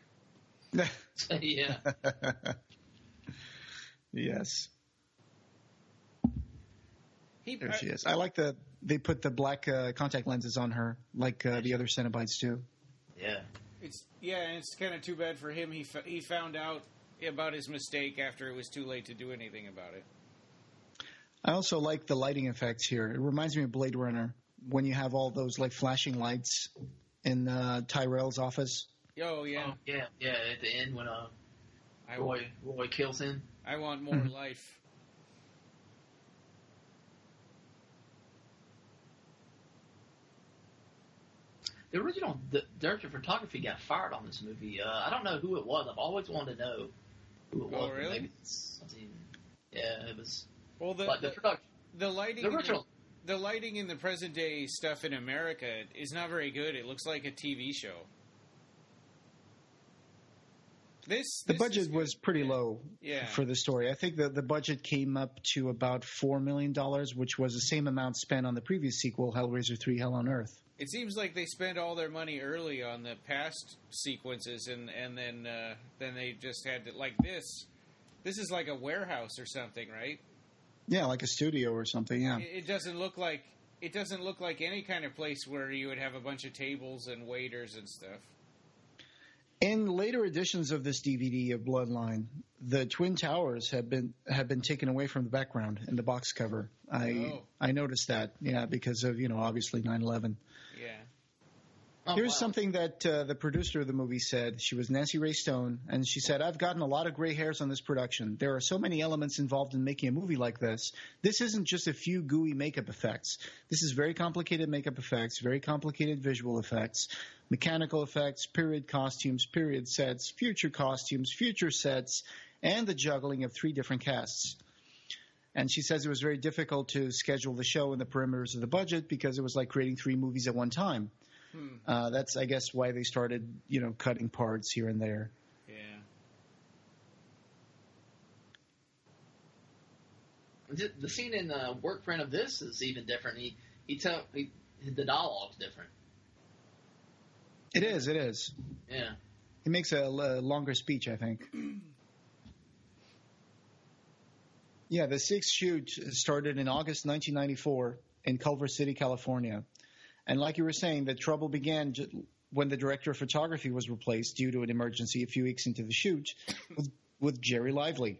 S3: *laughs* *laughs*
S5: yeah. *laughs*
S4: yes,
S3: He,
S4: there she is. I like the they put the black uh, contact lenses on her, like uh, the other Cenobites do.
S5: Yeah.
S3: It's yeah, and it's kind of too bad for him. He f- he found out about his mistake after it was too late to do anything about it.
S4: I also like the lighting effects here. It reminds me of Blade Runner when you have all those like flashing lights in uh, Tyrell's office.
S3: Oh yeah,
S5: Oh, yeah. Yeah. At the end when uh
S3: I,
S5: Roy Roy kills him.
S3: I want more
S4: Mhm.
S3: life.
S5: The original d- director of photography got fired on this movie. Uh, I don't know who it was. I've always wanted to know who it
S3: Oh,
S5: was. but
S3: really?
S5: Maybe something. Yeah, it was.
S3: Well, the
S5: but the
S3: the,
S5: production,
S3: the lighting,
S5: the
S3: in
S5: original.
S3: the, lighting in the present day stuff in America is not very good. It looks like a TV show. This
S4: The
S3: this
S4: budget was pretty low
S3: Yeah.
S4: for the story. I think the the budget came up to about four million dollars, which was the same amount spent on the previous sequel, Hellraiser Three: Hell on Earth.
S3: It seems like they spent all their money early on the past sequences, and and then uh, then they just had to like this. This is like a warehouse or something, right?
S4: Yeah, like a studio or something. Yeah.
S3: It, it doesn't look like it doesn't look like any kind of place where you would have a bunch of tables and waiters and stuff.
S4: In later editions of this DVD of Bloodline, the twin towers have been have been taken away from the background in the box cover. I
S3: Oh.
S4: I noticed that, yeah, because of you know obviously 9/11.
S3: Yeah.
S5: Oh,
S4: Here's
S5: wow.
S4: something that uh, the producer of the movie said. She was Nancy Rae Stone, and she said, I've gotten a lot of gray hairs on this production. There are so many elements involved in making a movie like this. This isn't just a few gooey makeup effects. This is very complicated makeup effects, very complicated visual effects, mechanical effects, period costumes, period sets, future costumes, future sets, and the juggling of three different casts. And she says it was very difficult to schedule the show in the perimeters of the budget because it was like creating three movies at one time.
S3: Hmm.
S4: Uh, that's, I guess, why they started, you know, cutting parts here and there.
S3: Yeah.
S5: The, the scene in the work print of this is even different. He he tell he, the dialogue's different.
S4: It is, it is.
S5: Yeah.
S4: He makes a longer speech, I think. *clears throat* yeah, the sixth shoot started in August 1994 in Culver City, California. And like you were saying, the trouble began when the director of photography was replaced due to an emergency a few weeks into the shoot *coughs* with, with Gerry Lively.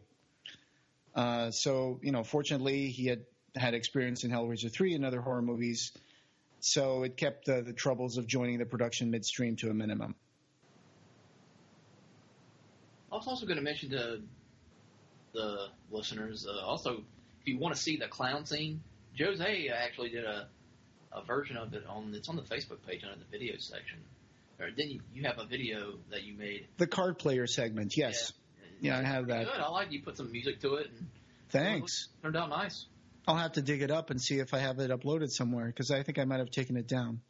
S4: Uh, so, you know, fortunately, he had had experience in Hellraiser 3 and other horror movies. So it kept uh, the troubles of joining the production midstream to a minimum.
S5: I was also going to mention to the listeners. Uh, also, if you want to see the clown scene, Jose actually did a a version of it on. It's on the Facebook page under the video section. Or then you, you have a video that you made.
S4: The card player segment, yes. Yeah, I have that.
S5: Good. I like you put some music to it and
S4: Thanks.
S5: turned out nice.
S4: I'll have to dig it up and see if I have it uploaded somewhere because I think I might have taken it down.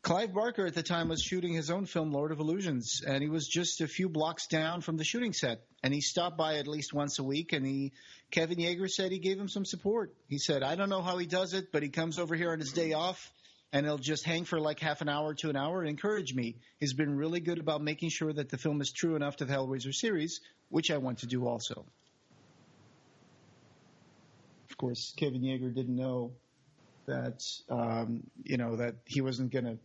S4: Clive Barker at the time was shooting his own film Lord of Illusions, and he was just a few blocks down from the shooting set. And he stopped by at least once a week, and he Kevin Yagher said he gave him some support. He said, "I don't know how he does it, but he comes over here on his day off, and he'll just hang for like half an hour to an hour and encourage me. He's been really good about making sure that the film is true enough to the Hellraiser series, which I want to do also." Course, Kevin Yagher didn't know that um, you know that he wasn't going to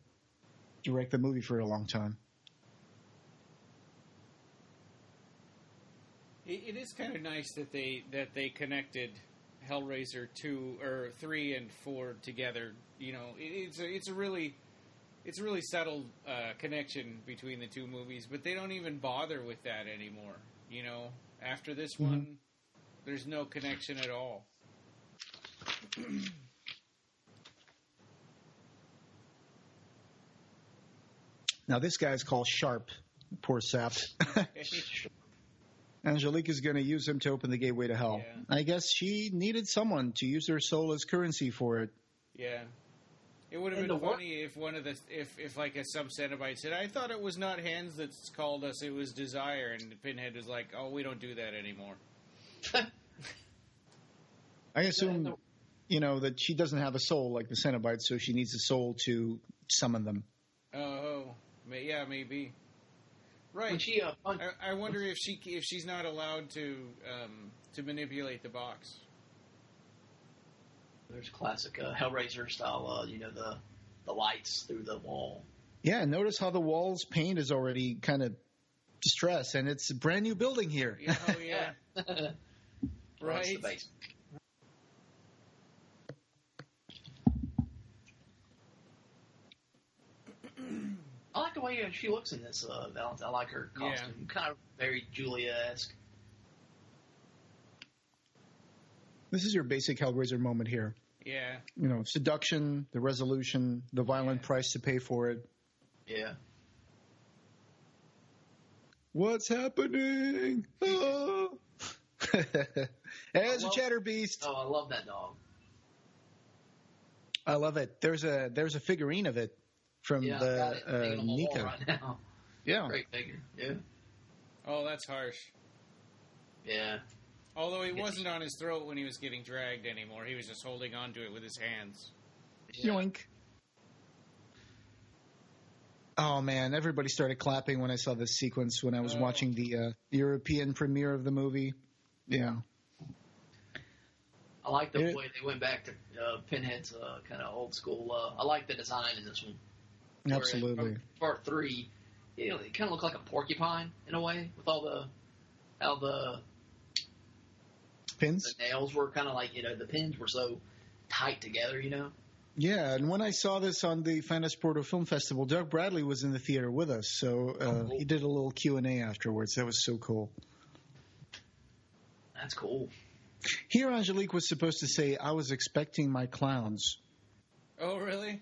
S4: direct the movie for a long time.
S3: It, it is kind of nice that they that they connected Hellraiser two or three and four together. You know, it, it's a, it's a really it's a really subtle uh, connection between the two movies, but they don't even bother with that anymore. You know, after this
S4: Mhm.
S3: one, there's no connection at all. *clears throat*
S4: Now this guy's called Sharp. Poor sap. *laughs* Angelique is going to use him to open the gateway to hell.
S3: Yeah.
S4: I guess she needed someone to use her soul as currency for it.
S3: Yeah. It would have
S5: And
S3: been
S5: the wor-
S3: funny if one of the if if like a some Cenobite said, "I thought it was not hands that called us; it was desire," and Pinhead was like, "Oh, we don't do that anymore." *laughs* *laughs*
S4: I assume, you know, that she doesn't have a soul like the Cenobites, so she needs a soul to summon them.
S3: Oh, may, yeah, maybe.
S5: when
S3: Right.
S5: she uh, punched,
S3: I, I wonder if she if she's not allowed to um, to manipulate the box.
S5: there's classic uh, Hellraiser style. Uh, you know the the lights through the wall.
S4: Yeah, notice how the walls paint is already kind of distressed, and it's a brand new building here.
S3: Yeah, oh yeah, *laughs*
S5: Runs the
S3: right.
S5: I like the way uh, she looks in this, uh, Valentine. I like her
S3: Yeah.
S5: costume. Kind of very Julia esque.
S4: This is your basic Hellraiser moment here.
S3: Yeah,
S4: You know, seduction, the resolution, the violent
S3: Yeah.
S4: price to pay for it.
S5: Yeah.
S4: What's happening? *laughs* Oh. There's a chatter beast.
S5: Oh, I love that dog.
S4: I love it. There's a there's a figurine of it from
S5: Yeah,
S4: the
S5: got it hanging
S4: uh,
S5: on
S4: Nika.
S5: right now.
S4: Yeah,
S5: Great figure. Yeah.
S3: Oh, that's harsh.
S5: Yeah.
S3: Although he
S5: Yeah.
S3: wasn't on his throat when he was getting dragged anymore. He was just holding on to it with his hands.
S5: yeah.
S4: yoink. Oh man, everybody started clapping when I saw this sequence when I was
S3: Oh.
S4: watching the uh, European premiere of the movie. Yeah,
S5: I like the
S4: Yeah.
S5: way they went back to uh, Pinhead's uh, kind of old school. Uh, I like the design in this one. Where,
S4: absolutely.
S5: from Part three, you know, it kind of looked like a porcupine in a way, with all the how the,
S4: Pins.
S5: the nails were kind of like you know the pins were so tight together. You know.
S4: Yeah, and when I saw this on the Fantasporto Film Festival, Doug Bradley was in the theater with us, so uh,
S5: Oh, cool.
S4: he did a little Q and A afterwards. That was so cool.
S5: That's cool.
S4: Here, Angelique was supposed to say, "I was expecting my clowns."
S3: Oh, really?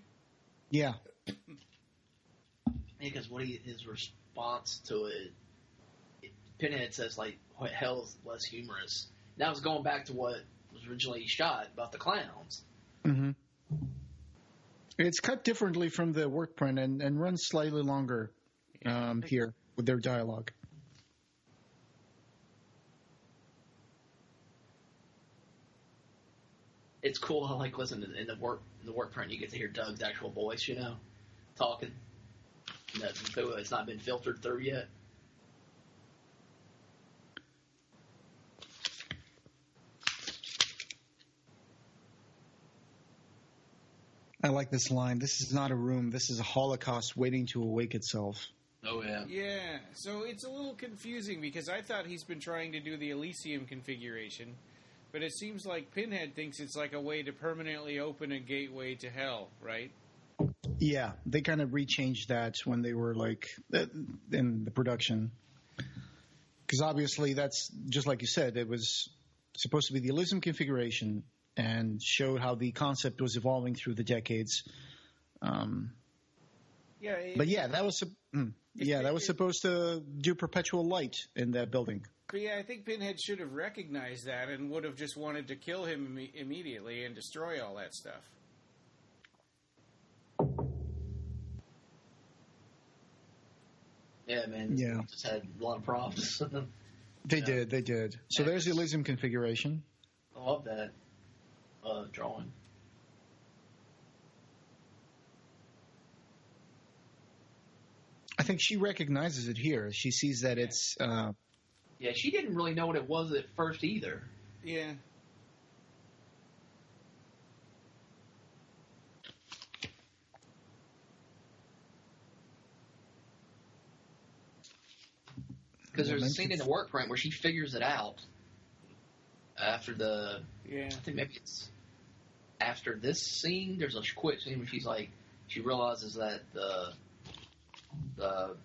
S4: Yeah, *clears throat*
S5: Because what he, his response to it, it, Pinhead says like, "What hell's less humorous?" That was going back to what was originally shot about the clowns.
S4: hmm it's cut differently from the work print and, and runs slightly longer um, here with their dialogue.
S5: it's cool. I like listening to, in the work in the work print. You get to hear Doug's actual voice, you know, talking. That it's not been filtered through yet.
S4: I like this line. This is not a room. This is a Holocaust waiting to awake itself.
S5: Oh yeah.
S3: Yeah. So it's a little confusing because I thought he's been trying to do the Elysium configuration, but it seems like Pinhead thinks it's like a way to permanently open a gateway to hell, right?
S4: Yeah, they kind of rechanged that when they were like in the production. Because obviously, that's just like you said, it was supposed to be the Elysium configuration and showed how the concept was evolving through the decades. Um,
S3: Yeah. It,
S4: but yeah, that was sup- mm, yeah that was supposed to do perpetual light in that building.
S3: But yeah, I think Pinhead should have recognized that and would have just wanted to kill him imme- immediately and destroy all that stuff.
S5: Yeah, man.
S4: Yeah.
S5: Just had a lot of props. *laughs*
S4: They
S5: Yeah.
S4: did, they did. So there's the Elysium configuration.
S5: I love that uh, drawing.
S4: I think she recognizes it here. She sees that it's uh,
S5: Yeah, she didn't really know what it was at first either.
S3: Yeah.
S5: Because there's a scene in the work print where she figures it out after the.
S3: Yeah.
S5: I think maybe it's after this scene. There's a quick scene where she's like, she realizes that the the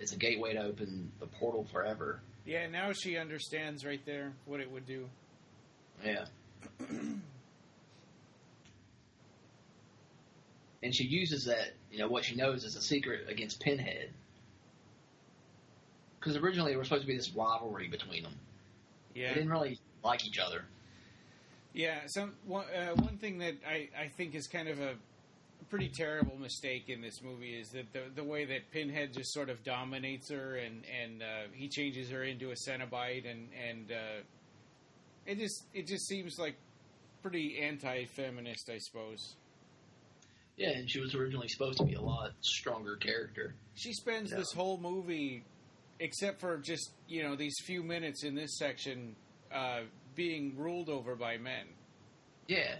S5: it's a gateway to open the portal forever.
S3: Yeah, now she understands right there what it would do.
S5: Yeah. *clears throat* and she uses that, you know, what she knows is a secret against Pinhead. Because originally there was supposed to be this rivalry between them.
S3: Yeah.
S5: They didn't really like each other.
S3: Yeah, some one, uh, one thing that I, I think is kind of a pretty terrible mistake in this movie is that the the way that Pinhead just sort of dominates her and and uh, he changes her into a Cenobite and and uh, it just it just seems like pretty anti-feminist, I suppose.
S5: Yeah, and she was originally supposed to be a lot stronger character.
S3: She spends
S5: Yeah.
S3: this whole movie, except for just you know these few minutes in this section, uh, being ruled over by men.
S5: Yeah.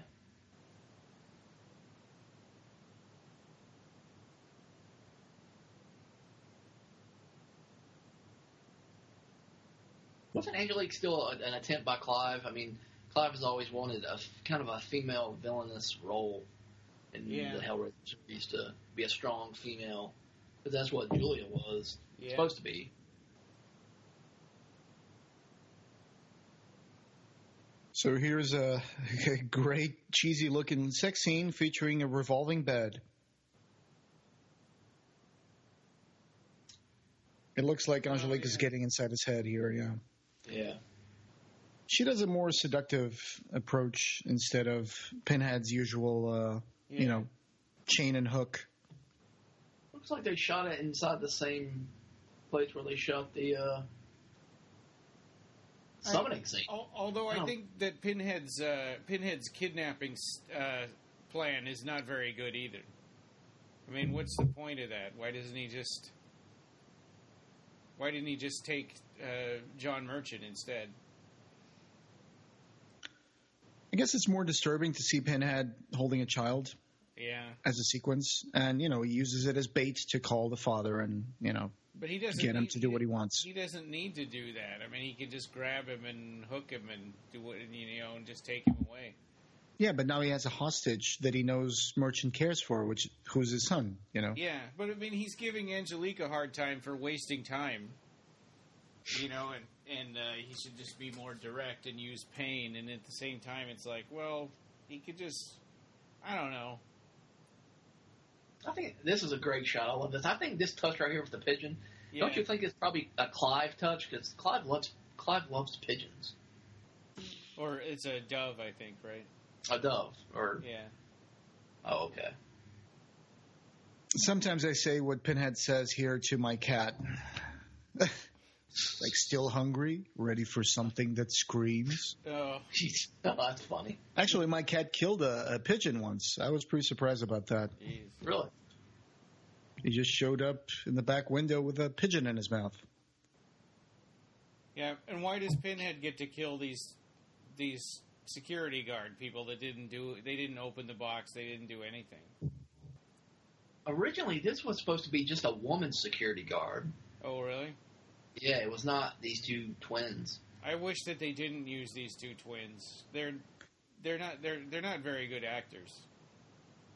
S5: Wasn't Angelique still an attempt by Clive? I mean, Clive has always wanted a kind of a female villainous role in
S3: Yeah.
S5: the Hellraiser series to be a strong female, because that's what Julia was
S3: Yeah.
S5: supposed to be.
S4: So here's a, *laughs* a great cheesy looking sex scene featuring a revolving bed. It looks like Angelique is getting inside his head here, yeah.
S5: Yeah.
S4: She does a more seductive approach instead of Pinhead's usual, uh,
S3: Yeah.
S4: you know, chain and hook.
S5: Looks like they shot it inside the same place where they shot the uh, summoning scene.
S3: Although I
S5: Oh.
S3: think that Pinhead's uh, Pinhead's kidnapping uh, plan is not very good either. I mean, what's the point of that? Why doesn't he just? Why didn't he just take uh, John Merchant instead?
S4: I guess it's more disturbing to see Pinhead holding a child
S3: Yeah,
S4: as a sequence, and you know he uses it as bait to call the father and you know
S3: but he doesn't
S4: get him
S3: need-
S4: to do what he wants.
S3: He doesn't need to do that. I mean, he could just grab him and hook him and do what you know, and just take him away.
S4: Yeah, but now he has a hostage that he knows Merchant cares for, which who's his son. You know.
S3: Yeah, but I mean, he's giving Angelique a hard time for wasting time. You know, and and uh, he should just be more direct and use pain. And at the same time, it's like, well, he could just, I don't know.
S5: I think this is a great shot. I love this. I think this touch right here with the pigeon.
S3: Yeah.
S5: Don't you think it's probably a Clive touch? Because Clive loves Clive loves pigeons.
S3: Or it's a dove, I think, right?
S5: A dove, or
S3: Yeah.
S5: oh, okay.
S4: Sometimes I say what Pinhead says here to my cat. *laughs* like still hungry, ready for something that screams.
S3: Oh, *laughs*
S5: Jeez, oh, that's funny.
S4: Actually, my cat killed a, a pigeon once. I was pretty surprised about that.
S3: jeez.
S5: Really?
S4: He just showed up in the back window with a pigeon in his mouth.
S3: Yeah, and why does Pinhead get to kill these these security guard people that didn't do they didn't open the box, they didn't do anything?
S5: Originally, this was supposed to be just a woman's security guard.
S3: Oh, really?
S5: Yeah, it was not these two twins.
S3: I wish that they didn't use these two twins. They're they're not they're they're not very good actors.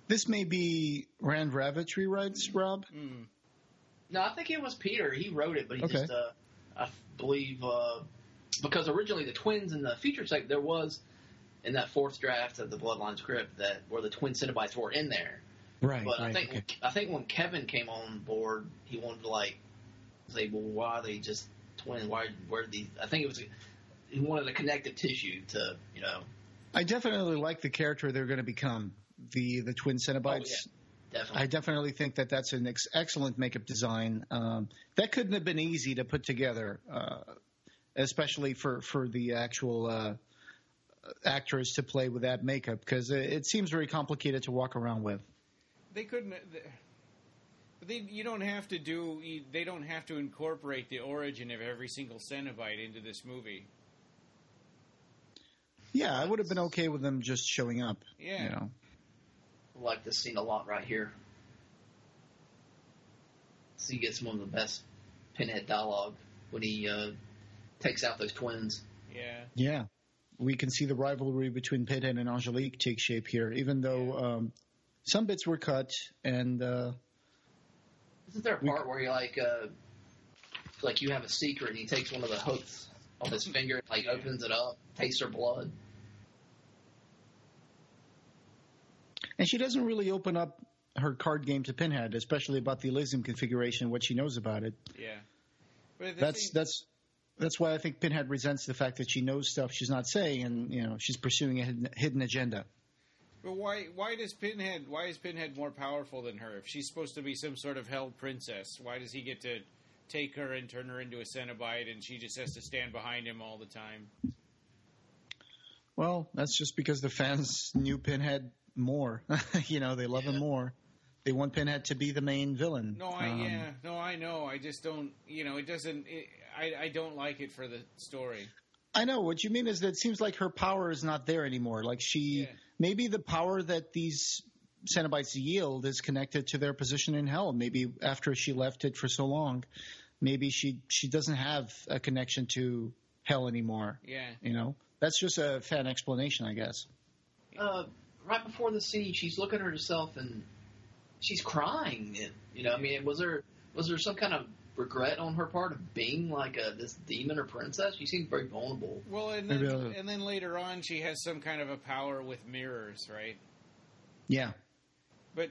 S4: This may be Rand Ravich rewrites, Rob.
S3: Mm.
S5: No, I think it was Peter. He wrote it, but he
S4: Okay.
S5: just, uh, I believe, uh, because originally the twins in the feature segment, there was in that fourth draft of the Bloodline script that where the twin Cenobites were in there.
S4: Right,
S5: But I think
S4: okay.
S5: I think when Kevin came on board, he wanted to like say, well, why are they just twins? Why where these? I think it was he wanted a connective tissue to you know.
S4: I definitely like the character they're going to become, the the twin Cenobites.
S5: Oh, Definitely.
S4: I definitely think that that's an ex- excellent makeup design. Um, that couldn't have been easy to put together, uh, especially for for the actual uh, actors to play with that makeup because it, it seems very complicated to walk around with.
S3: They couldn't. They, but they, you don't have to do. you- They don't have to incorporate the origin of every single Cenobite into this movie.
S4: Yeah, I would have been okay with them just showing up.
S3: Yeah.
S4: You know,
S5: I like this scene a lot right here. So you get some of the best pinhead dialogue. when he uh, takes out those twins.
S3: Yeah.
S4: Yeah. We can see the rivalry between Pinhead and Angelique take shape here, even though um, some bits were cut and uh,
S5: Isn't there a part where you like, uh, like you have a secret and he takes one of the hooks on his finger, and, like opens it up, tastes her blood.
S4: and she doesn't really open up her card game to Pinhead, especially about the Elysium configuration, what she knows about it.
S3: Yeah. But
S4: That's
S3: same-
S4: that's that's why I think Pinhead resents the fact that she knows stuff she's not saying, and you know she's pursuing a hidden, hidden agenda.
S3: But why? Why does Pinhead? Why is Pinhead more powerful than her? If she's supposed to be some sort of held princess, why does he get to take her and turn her into a Cenobite, and she just has to stand behind him all the time?
S4: Well, that's just because the fans knew Pinhead more. *laughs* you know, they love him more. They want Pinhead to be the main villain.
S3: No, I
S4: Um,
S3: yeah, no, I know. I just don't. You know, it doesn't. It, I I don't like it for the story.
S4: I know what you mean is that it seems like her power is not there anymore. Like she,
S3: Yeah.
S4: Maybe the power that these Cenobites yield is connected to their position in hell. Maybe after she left it for so long, maybe she she doesn't have a connection to hell anymore.
S3: Yeah,
S4: You know, that's just a fan explanation, I guess.
S5: Uh, right before the scene, she's looking at herself and she's crying. And, you know, I mean, was there was there some kind of regret on her part of being like a this demon or princess? She seems very vulnerable.
S3: Well, and then
S4: Maybe
S3: and then later on, she has some kind of a power with mirrors, right?
S4: Yeah,
S3: But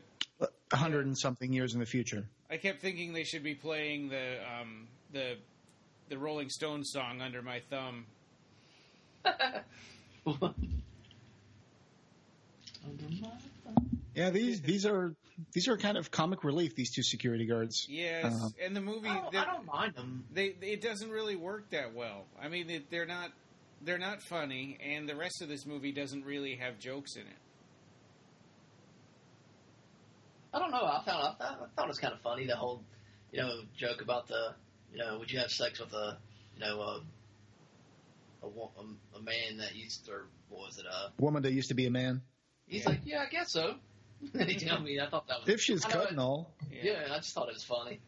S4: a hundred and something years in the future.
S3: I kept thinking they should be playing the um, the the Rolling Stones song under my thumb. *laughs*
S4: Yeah, these these are these are kind of comic relief. These two security guards.
S3: Yes,
S4: Uh-huh.
S3: and the movie
S5: I don't,
S3: they're-
S5: I don't mind them.
S3: they it doesn't really work that well. I mean, it, they're not they're not funny, and the rest of this movie doesn't really have jokes in it.
S5: I don't know. I found I thought, I thought it was kind of funny the whole, you know, joke about the, you know, would you have sex with a, you know, a, a, a, a man that used to, or what was it? a
S4: Woman that used to be a man.
S5: he's
S3: Yeah.
S5: like, yeah, I guess so. You know, I mean, I thought that was
S4: If she's
S5: I know
S4: cut and all.
S5: Yeah. I just thought it was funny.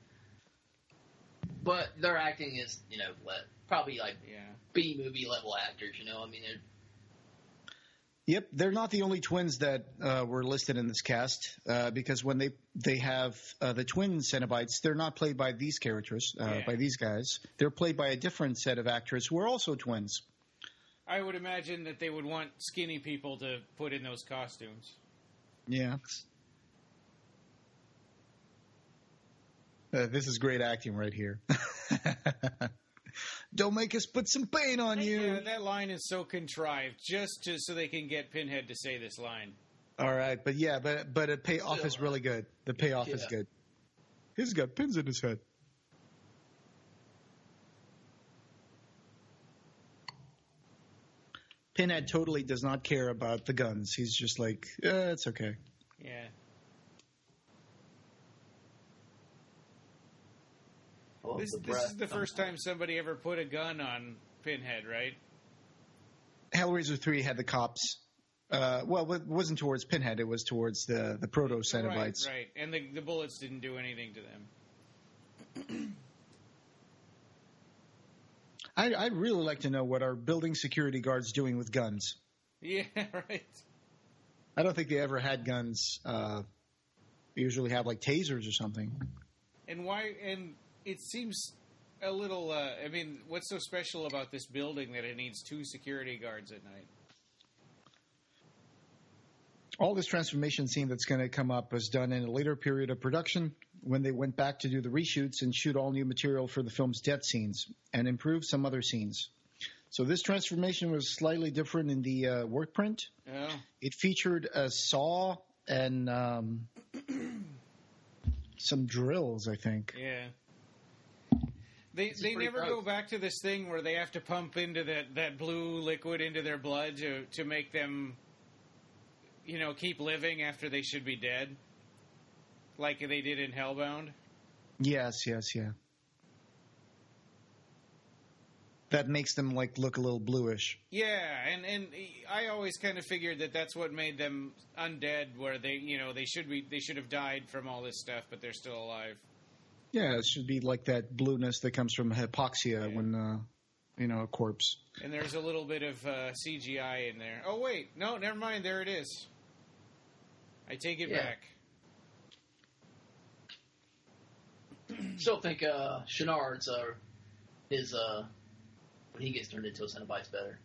S5: But their acting is, you know, le- probably like
S3: yeah.
S5: B movie level actors. You know, I mean, they're
S4: Yep, they're not the only twins that uh, were listed in this cast uh, because when they they have uh, the twin Cenobites, they're not played by these characters, uh,
S3: Yeah.
S4: by these guys. They're played by a different set of actors who are also twins.
S3: I would imagine that they would want skinny people to put in those costumes.
S4: Yeah. Uh, this is great acting right here. *laughs* Don't make us put some paint on you.
S3: Yeah, that line is so contrived just to, so they can get Pinhead to say this line.
S4: All right, but yeah, but but the payoff is really good. The payoff is good. He's got pins in his head. Pinhead totally does not care about the guns. He's just like, eh, it's okay.
S3: Yeah.
S5: oh,
S3: This, this is the first time somebody ever put a gun on Pinhead, right?
S4: Hellraiser three had the cops. Uh, well, it wasn't towards Pinhead. It was towards the the proto Cenobites.
S3: Right, right. And the, the bullets didn't do anything to them.
S4: I, I'd really like to know what our building security guards doing with guns.
S3: Yeah, *laughs* right.
S4: I don't think they ever had guns. Uh, they usually have like tasers or something.
S3: And why? And it seems a little. Uh, I mean, what's so special about this building that it needs two security guards at night?
S4: All this transformation scene that's going to come up was done in a later period of production when they went back to do the reshoots and shoot all new material for the film's death scenes and improve some other scenes. So this transformation was slightly different in the uh, work print.
S3: Oh,
S4: It featured a saw and um, *clears throat* some drills, I think.
S3: yeah. They
S5: This
S3: they never
S5: gross.
S3: go back to this thing where they have to pump into that that blue liquid into their blood to to make them, you know, keep living after they should be dead, like they did in Hellbound.
S4: Yes, yes, yeah. That makes them like look a little bluish.
S3: Yeah, and and I always kind of figured that that's what made them undead, where they you know they should be they should have died from all this stuff, but they're still alive.
S4: Yeah, it should be like that blueness that comes from hypoxia
S3: Yeah.
S4: when, uh, you know, a corpse.
S3: And there's a little bit of uh, CGI in there. Oh wait, no, never mind. There it is. I take it
S5: Yeah.
S3: back.
S5: Still think uh, Channard's uh, his uh, when he gets turned into a Cenobite's better.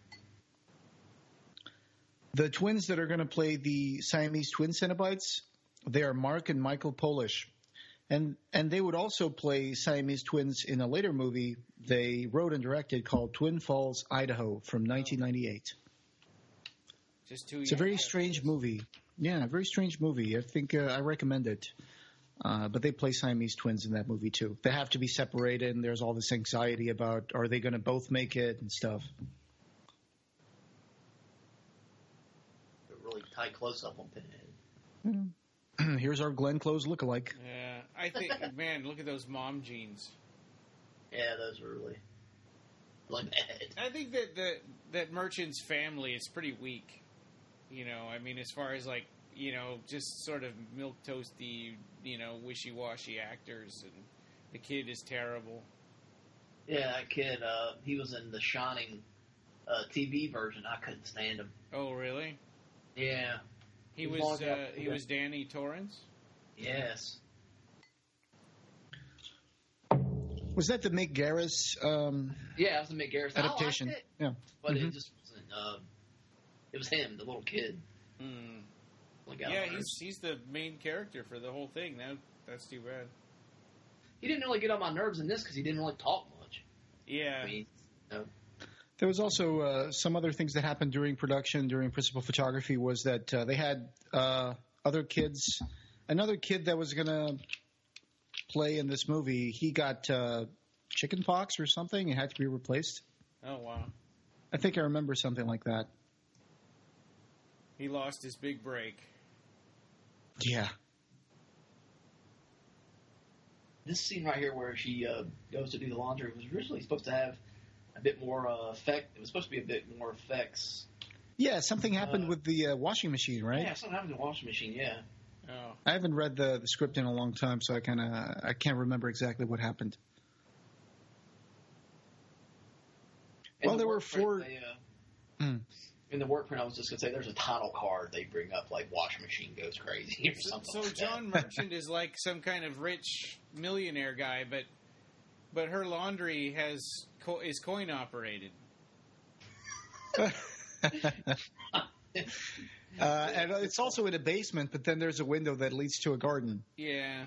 S4: The twins that are going to play the Siamese twin Cenobites, they are Mark and Michael Polish. And and they would also play Siamese twins in a later movie they wrote and directed called Twin Falls, Idaho from 1998.
S3: Just two.
S4: It's a very strange
S3: actors.
S4: movie. Yeah, a very strange movie. I think uh, I recommend it. Uh, but they play Siamese twins in that movie too. They have to be separated, and there's all this anxiety about are they going to both make it and stuff.
S5: A really tight close up on Pinhead. *clears throat*
S4: Here's our Glenn Close lookalike.
S3: Yeah, I think, *laughs* man, look at those mom jeans.
S5: Yeah, those were really like that.
S3: I think that the that Merchant's family is pretty weak. You know, I mean, as far as like you know, just sort of milk toasty, you know, wishy washy actors, and the kid is terrible.
S5: Yeah, that kid. Uh, he was in the Shining uh, TV version. I couldn't stand him.
S3: Oh, really?
S5: Yeah.
S3: He
S5: He's
S3: was uh, he
S5: get-
S3: was Danny Torrance.
S5: Yes.
S4: Was that the Mick Garris um,
S5: Yeah, it was the Mick Garris
S4: adaptation?
S5: I liked it,
S4: Yeah.
S5: but
S4: Mhm.
S5: it just wasn't. Uh, it was him, the little kid.
S3: Hmm.
S5: Like,
S3: Yeah,
S5: on
S3: he's he's the main character for the whole thing. That that's too bad.
S5: he didn't really get on my nerves in this because he didn't really talk much.
S3: Yeah,
S5: I mean, no.
S4: There was also uh, some other things that happened during production, during principal photography, was that uh, they had uh, other kids. Another kid that was going to play in this movie, he got uh, chicken pox or something and had to be replaced.
S3: Oh wow,
S4: I think I remember something like that.
S3: he lost his big break.
S4: Yeah.
S5: This scene right here where she uh, goes to do the laundry was originally supposed to have a bit more uh, effect. It was supposed to be a bit more effects.
S4: Yeah, something happened
S5: Uh,
S4: with the uh, washing machine, right?
S5: Yeah, something happened in the washing machine. Yeah.
S3: Oh,
S4: I haven't read the, the script in a long time, so I kind of I can't remember exactly what happened.
S5: In
S4: Well,
S5: the
S4: there were four-
S5: They, uh,
S4: Hmm.
S5: In the work print, I was just gonna say there's a title card they bring up like washing machine goes crazy or
S3: so,
S5: something.
S3: so
S5: like
S3: John
S5: that.
S3: Merchant is like some kind of rich millionaire guy, but but her laundry has co- is coin operated. *laughs*
S4: Uh, and it's also in a basement, but then there's a window that leads to a garden.
S3: Yeah,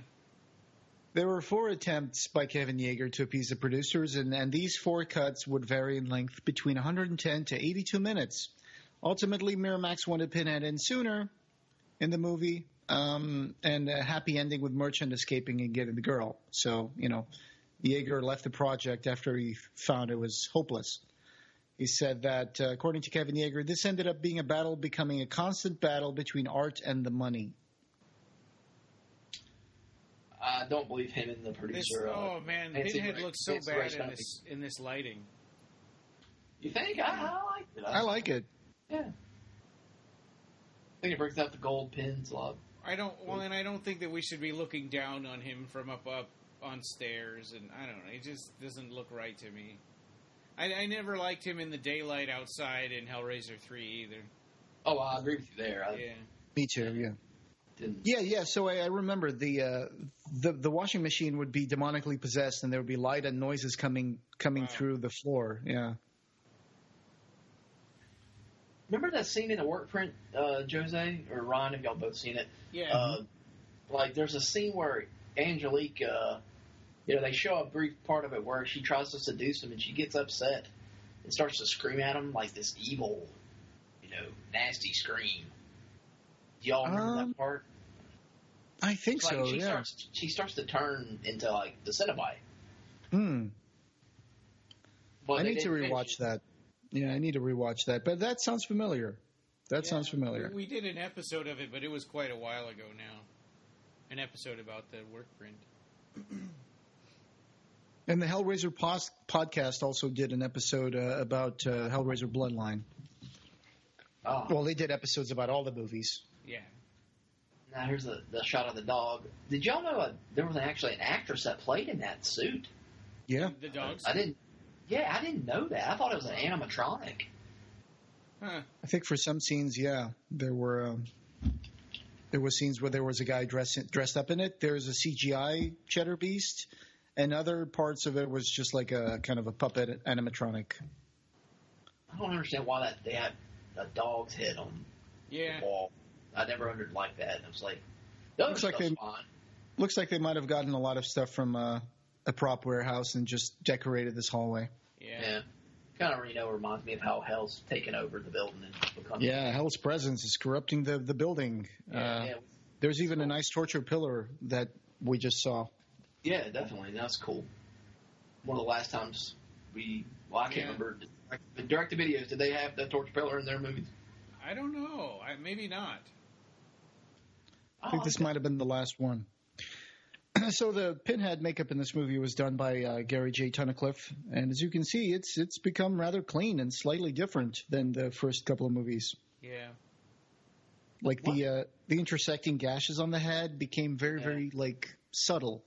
S4: There were four attempts by Kevin Yagher to appease the producers, and, and these four cuts would vary in length between 110 to 82 minutes. Ultimately, Miramax wanted Pinhead in sooner in the movie, um, and a happy ending with Merchant escaping and getting the girl. So, you know, Yagher left the project after he found it was hopeless. He said that, uh, according to Kevin Yagher, this ended up being a battle becoming a constant battle between art and the money.
S5: I don't believe him and the
S3: this,
S5: producer. uh,
S3: oh man,
S5: Nancy
S3: Pinhead looks so bad in this in this lighting.
S5: You think? I, I like it.
S4: I like it.
S5: Yeah. I think it brings out the gold pins a lot.
S3: I don't well, and I don't think that we should be looking down on him from up up on stairs, and I don't know. It just doesn't look right to me. I, I never liked him in the daylight outside in Hellraiser three either.
S5: Oh, I agree with you there. I
S3: Yeah,
S4: Me too, yeah.
S5: didn't.
S4: Yeah, yeah. So I, I remember the uh, the the washing machine would be demonically possessed, and there would be light and noises coming coming
S3: Wow.
S4: through the floor. Yeah.
S5: Remember that scene in the work print, uh, Jose or Ron? Have y'all both seen it?
S3: yeah.
S5: Uh, like, there's a scene where Angelique, uh, you know, they show a brief part of it where she tries to seduce him and she gets upset and starts to scream at him like this evil, you know, nasty scream. Do y'all remember
S4: Um,
S5: that part?
S4: I think
S5: Like
S4: so.
S5: she
S4: yeah.
S5: starts, she starts to turn into like the Cenobite.
S4: Hmm.
S5: But
S4: I need to
S5: didn't
S4: rewatch
S5: finish-
S4: that. Yeah, I need to rewatch that. But that sounds familiar. That
S3: Yeah,
S4: sounds familiar.
S3: We, we did an episode of it, but it was quite a while ago now. An episode about the work print. *clears throat*
S4: And the Hellraiser pos- podcast also did an episode uh, about uh, Hellraiser Bloodline.
S5: Oh,
S4: Well, they did episodes about all the movies.
S3: Yeah.
S5: Now here's the, the shot of the dog. Did y'all know uh, there was actually an actress that played in that suit?
S4: Yeah.
S3: The dogs.
S5: I didn't. Yeah, I didn't know that. I thought it was an animatronic.
S3: Huh.
S4: I think for some scenes, yeah, there were um, there were scenes where there was a guy dressed dressed up in it. There's a CGI Chatterer Beast, and other parts of it was just like a kind of a puppet animatronic.
S5: I don't understand why that they had a dog's head on
S3: Yeah.
S5: the wall. I never understood like that. And I was like, the
S4: Looks like they-
S5: fine.
S4: Looks like they might have gotten a lot of stuff from uh, a prop warehouse and just decorated this hallway.
S3: Yeah.
S5: Yeah. Kind of, you know, reminds me of how Hell's taken over the building and become.
S4: Yeah, Hell's presence is corrupting the the building.
S5: Yeah,
S4: uh,
S5: yeah,
S4: There's even a nice torture pillar that we just saw.
S5: yeah, definitely. That's cool. One of the last times we, well, I can't
S3: Yeah.
S5: remember. The direct to videos, did they have the torture pillar in their movies?
S3: I don't know. I, maybe not.
S4: I think
S5: Oh,
S4: this
S5: okay.
S4: might have been the last one. *clears throat* so the pinhead makeup in this movie was done by uh, Gary J. Tunnicliffe, and as you can see, it's it's become rather clean and slightly different than the first couple of movies.
S3: Yeah.
S4: Like the uh, the intersecting gashes on the head became very
S5: Yeah.
S4: very like subtle.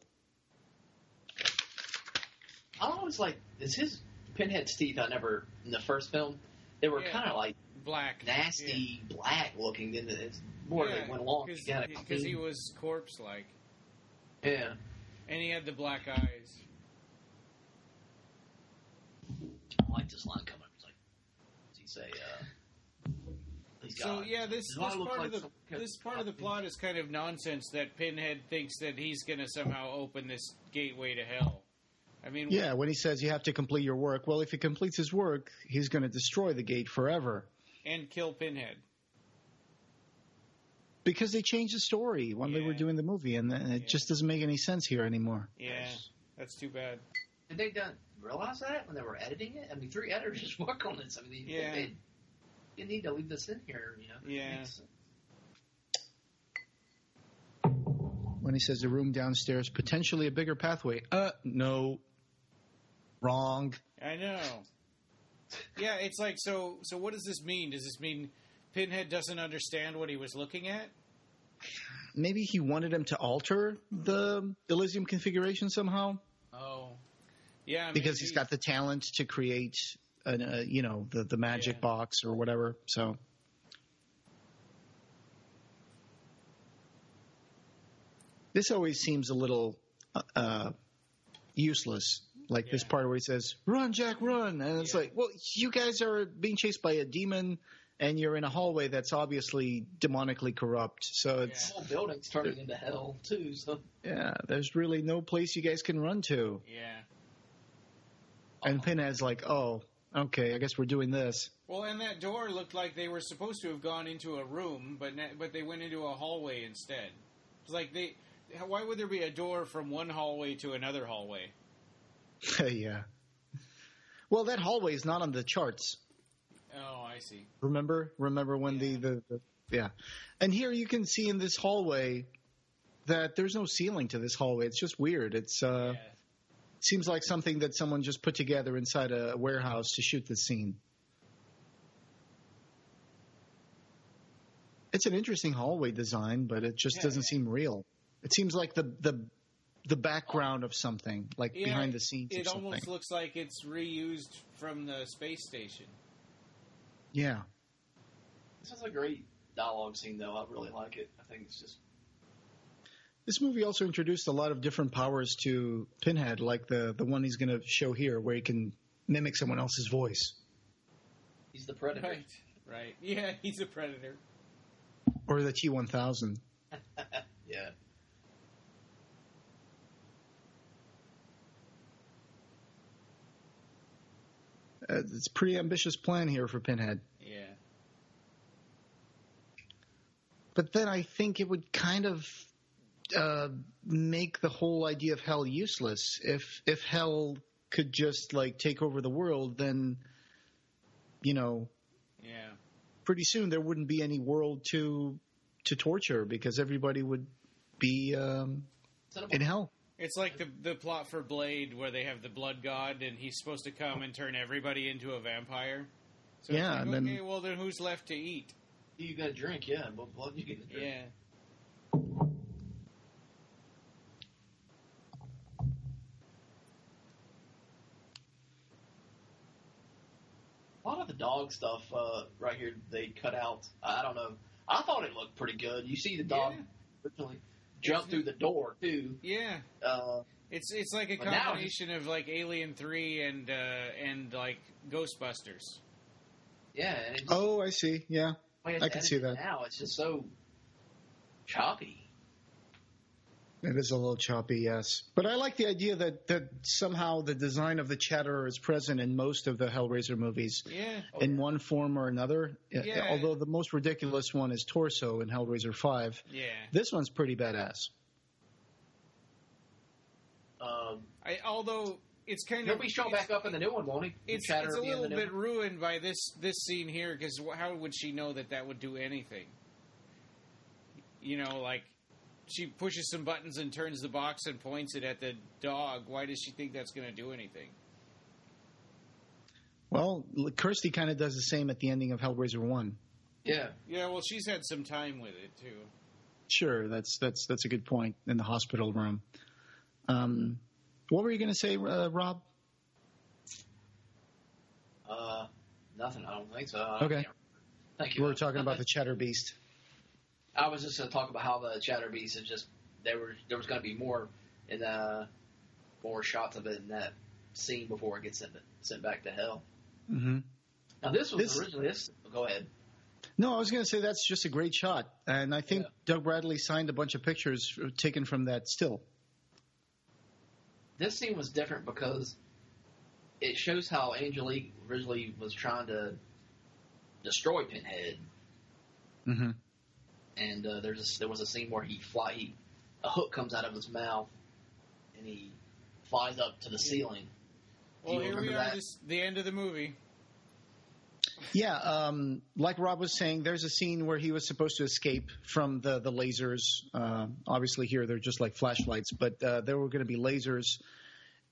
S5: I always like is his Pinhead's teeth. I never in the first film they were
S3: Yeah.
S5: kind of like
S3: Black.
S5: nasty black looking. Then it's more
S3: Yeah.
S5: they went along.
S3: Because
S5: He
S3: he was corpse like.
S5: Yeah.
S3: And he had the black eyes.
S5: I like this line coming. It's like, does he say? Uh, he's
S3: So
S5: got-
S3: yeah, this, this part
S5: like
S3: of the
S5: some-
S3: this part of the plot is kind of nonsense that Pinhead thinks that he's going to somehow open this gateway to hell. I mean,
S4: Yeah, when he says you have to complete your work, well, if he completes his work, he's going to destroy the gate forever.
S3: and kill Pinhead.
S4: Because they changed the story when they were doing the movie, and it
S3: Yeah.
S4: just doesn't make any sense here anymore.
S3: Yeah,
S5: Yes.
S3: that's too bad.
S5: Did they done realize that when they were editing it? I mean, three editors just *laughs* work on this. I mean, they,
S3: Yeah.
S5: they, you need to leave this in here. You know.
S3: Yeah.
S4: When he says the room downstairs, potentially a bigger pathway. Uh, no. Wrong.
S3: I know. Yeah, it's like so. So what does this mean? Does this mean Pinhead doesn't understand what he was looking at?
S4: Maybe he wanted him to alter the Elysium configuration somehow
S3: Oh, yeah,
S4: because he's got the talent to create, an, uh, you know, the the magic
S3: Yeah.
S4: box or whatever. So this always seems a little uh, uh, useless. Like this part where he says, "Run, Jack, run!" and it's
S3: Yeah.
S4: like, well, you guys are being chased by a demon. And you're in a hallway that's obviously demonically corrupt. So
S5: The
S4: it's
S5: whole building's turning into hell too. So
S4: yeah, there's really no place you guys can run to.
S3: Yeah.
S4: And uh-huh. Pinhead's like, oh, okay, I guess we're doing this.
S3: Well, and that door looked like they were supposed to have gone into a room, but na- but they went into a hallway instead. It's like they. Why would there be a door from one hallway to another hallway? *laughs*
S4: yeah. Well, that hallway is not on the charts.
S3: Oh, I see.
S4: Remember? Remember when the, the, the yeah. And here you can see in this hallway that there's no ceiling to this hallway. It's just weird. It's uh
S3: yeah.
S4: seems like something that someone just put together inside a warehouse to shoot the scene. It's an interesting hallway design, but it just
S3: Yeah,
S4: doesn't
S3: yeah.
S4: seem real. It seems like the the the background of something, like
S3: Yeah,
S4: behind the scenes
S3: It almost looks like it's reused from the space station.
S4: Yeah.
S5: this is a great dialogue scene, though. I really like it. I think it's just
S4: This movie also introduced a lot of different powers to Pinhead, like the the one he's going to show here, where he can mimic someone else's voice,
S5: he's the predator.
S3: Right. Right. *laughs* Yeah, he's a predator.
S4: or the T1000.
S5: Yeah. *laughs*
S4: Uh, it's a pretty ambitious plan here for Pinhead.
S3: Yeah.
S4: But then I think it would kind of uh, make the whole idea of hell useless. If if hell could just like take over the world, then you know,
S3: Yeah.
S4: pretty soon there wouldn't be any world to to torture because everybody would be um,
S5: Is that a-
S4: in hell.
S3: It's like the the plot for Blade, where they have the blood god, and he's supposed to come and turn everybody into a vampire. So it's
S4: Yeah,
S3: like,
S4: and then-
S3: okay, well then who's left to eat?
S5: you got to drink, yeah. But blood, you get to drink.
S3: Yeah,
S5: A lot of the dog stuff uh, right here they cut out. I don't know. I thought it looked pretty good. You see the dog
S3: Yeah.
S5: originally jump through the door too.
S3: Yeah,
S5: Uh,
S3: it's it's like a
S5: But now
S3: combination of like Alien Three and uh, and like Ghostbusters.
S5: yeah. Just,
S4: Oh, I see. Yeah.
S5: the way it's
S4: I can see that.
S5: Now it's just so choppy.
S4: It is a little choppy, yes. But I like the idea that, that somehow the design of the Chatterer is present in most of the Hellraiser movies
S3: Yeah,
S4: in one form or another.
S3: Yeah.
S4: Although the most ridiculous one is Torso in Hellraiser 5.
S3: yeah.
S4: This one's pretty badass.
S5: Um,
S3: I although it's kind
S5: he'll
S3: of
S5: be shown back up in the new one, won't he?
S3: It's, it's a
S5: will be in
S3: little bit
S5: one.
S3: ruined by this this scene here because how would she know that that would do anything? You know, like she pushes some buttons and turns the box and points it at the dog. Why does she think that's going to do anything?
S4: Well, Kirsty kind of does the same at the ending of Hellraiser 1.
S5: Yeah.
S3: Yeah, well, she's had some time with it too.
S4: Sure, that's that's that's a good point in the hospital room. Um, what were you going to say, uh, Rob?
S5: Uh, nothing. I don't think so. I
S4: Okay.
S5: Thank you.
S4: We
S5: you.
S4: were talking about the Chatter Beast.
S5: I was just going to talk about how the Chatter Beast is just there were there was going to be more in the more shots of it in that scene before it gets sent sent back to hell.
S4: hmm
S5: Now this was
S4: This-
S5: originally this. Go ahead.
S4: No, I was going to say that's just a great shot, and I think
S5: Yeah.
S4: Doug Bradley signed a bunch of pictures taken from that still.
S5: This scene was different because it shows how Angelique originally was trying to destroy Pinhead,
S4: Mm-hmm.
S5: And uh, there's a, there was a scene where he fly he, a hook comes out of his mouth, and he flies up to the ceiling. Do
S3: Well, here we are,
S5: that?
S3: this, the end of the movie.
S4: Yeah, um, like Rob was saying, there's a scene where he was supposed to escape from the the lasers. Uh, obviously, here they're just like flashlights, but uh, there were going to be lasers,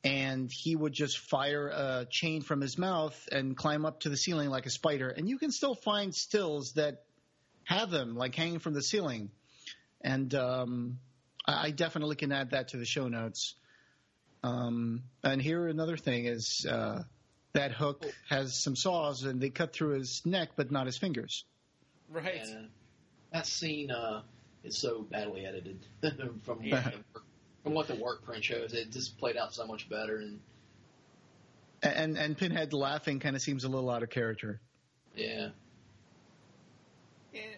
S4: and he would just fire a chain from his mouth and climb up to the ceiling like a spider. And you can still find stills that have them like hanging from the ceiling, and um, I I definitely can add that to the show notes. Um, and here another thing is. Uh, that hook has some saws and they cut through his neck but not his fingers.
S3: Right.
S5: And that scene uh, is so badly edited *laughs* from
S3: Yeah. *laughs*
S5: from what the work print shows. It just played out so much better, and
S4: And and Pinhead laughing kind of seems a little out of character.
S5: yeah,
S3: Yeah,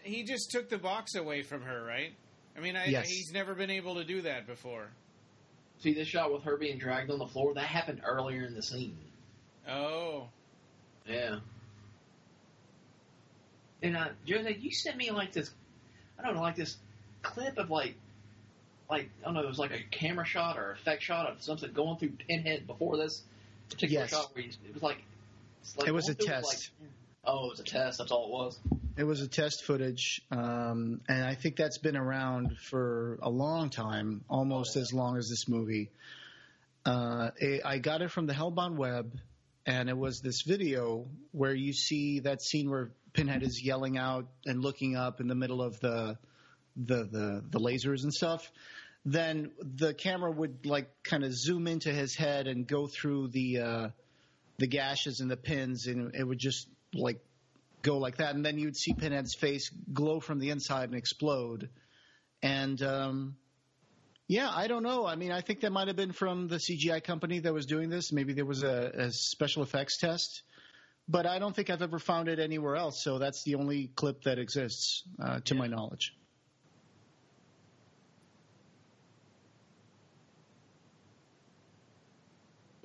S3: He just took the box away from her, right? I mean, I,
S4: Yes.
S3: he's never been able to do that before.
S5: see this shot with her being dragged on the floor. That happened earlier in the scene.
S3: Oh,
S5: Yeah. And uh, Jose, you sent me like this. I don't know, like this clip of like, like I don't know, it was like a camera shot or effect shot of something going through Pinhead before this particular
S4: Yes.
S5: shot. Where he, it was like, it's like
S4: It was a
S5: through,
S4: test.
S5: Like, oh, it was a test. That's all it was.
S4: It was a test footage, um, and I think that's been around for a long time, almost
S5: Oh, yeah.
S4: as long as this movie. Uh, it, I got it from the Hellbound Web, and it was this video where you see that scene where Pinhead is yelling out and looking up in the middle of the the the, the lasers and stuff. Then the camera would like kind of zoom into his head and go through the uh, the gashes and the pins, and it would just like go like that, and then you'd see Pinhead's face glow from the inside and explode. And um, yeah, I don't know. I mean, I think that might have been from the CGI company that was doing this. Maybe there was a, a special effects test, but I don't think I've ever found it anywhere else. So that's the only clip that exists, uh, to my knowledge.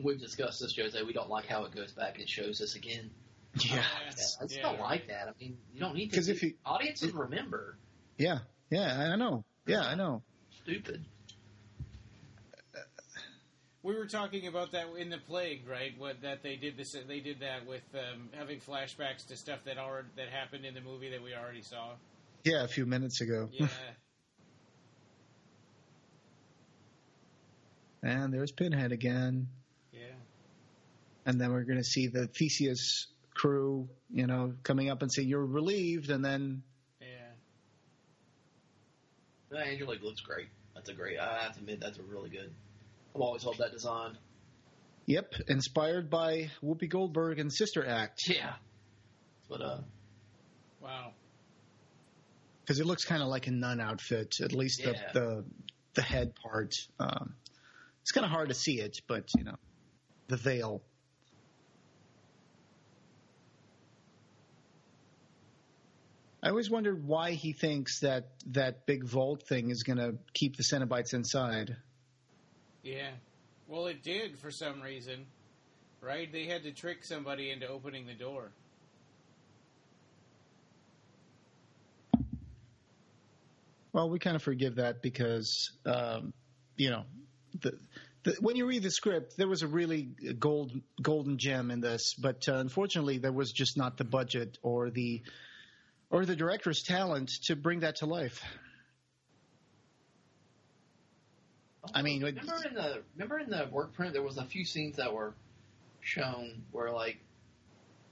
S5: We've discussed this, Jose. We don't like how it goes back and shows us again.
S4: Yeah,
S5: Yeah, *laughs* I just
S3: Yeah,
S5: don't like that. I mean, you don't need to.
S4: 'Cause if you-
S5: audiences remember,
S4: yeah, yeah. I know. Yeah, I know.
S5: stupid.
S3: we were talking about that in the plague, right? What that they did this, they did that with um, having flashbacks to stuff that already that happened in the movie that we already saw.
S4: Yeah, a few minutes ago.
S3: Yeah, *laughs*
S4: and there's Pinhead again.
S3: yeah.
S4: and then we're going to see the Theseus crew, you know, coming up and saying you're relieved, and then
S3: Yeah.
S5: Yeah, Angelique looks great. That's a great. I have to admit, that's a really good. I've always loved that design.
S4: Yep, inspired by Whoopi Goldberg and Sister Act
S5: Yeah. But uh,
S3: Wow.
S4: because it looks kind of like a nun outfit, at least the the, the head part. Um, it's kind of hard to see it, but you know, the veil. I always wondered why he thinks that that big vault thing is going to keep the Cenobites inside.
S3: Yeah. Well, it did for some reason, right? They had to trick somebody into opening the door.
S4: Well, we kind of forgive that because, um, you know, the, the, when you read the script, there was a really gold golden gem in this, but uh, unfortunately, there was just not the budget or the or the director's talent to bring that to life. I mean,
S5: remember in the remember in the work print there was a few scenes that were shown where like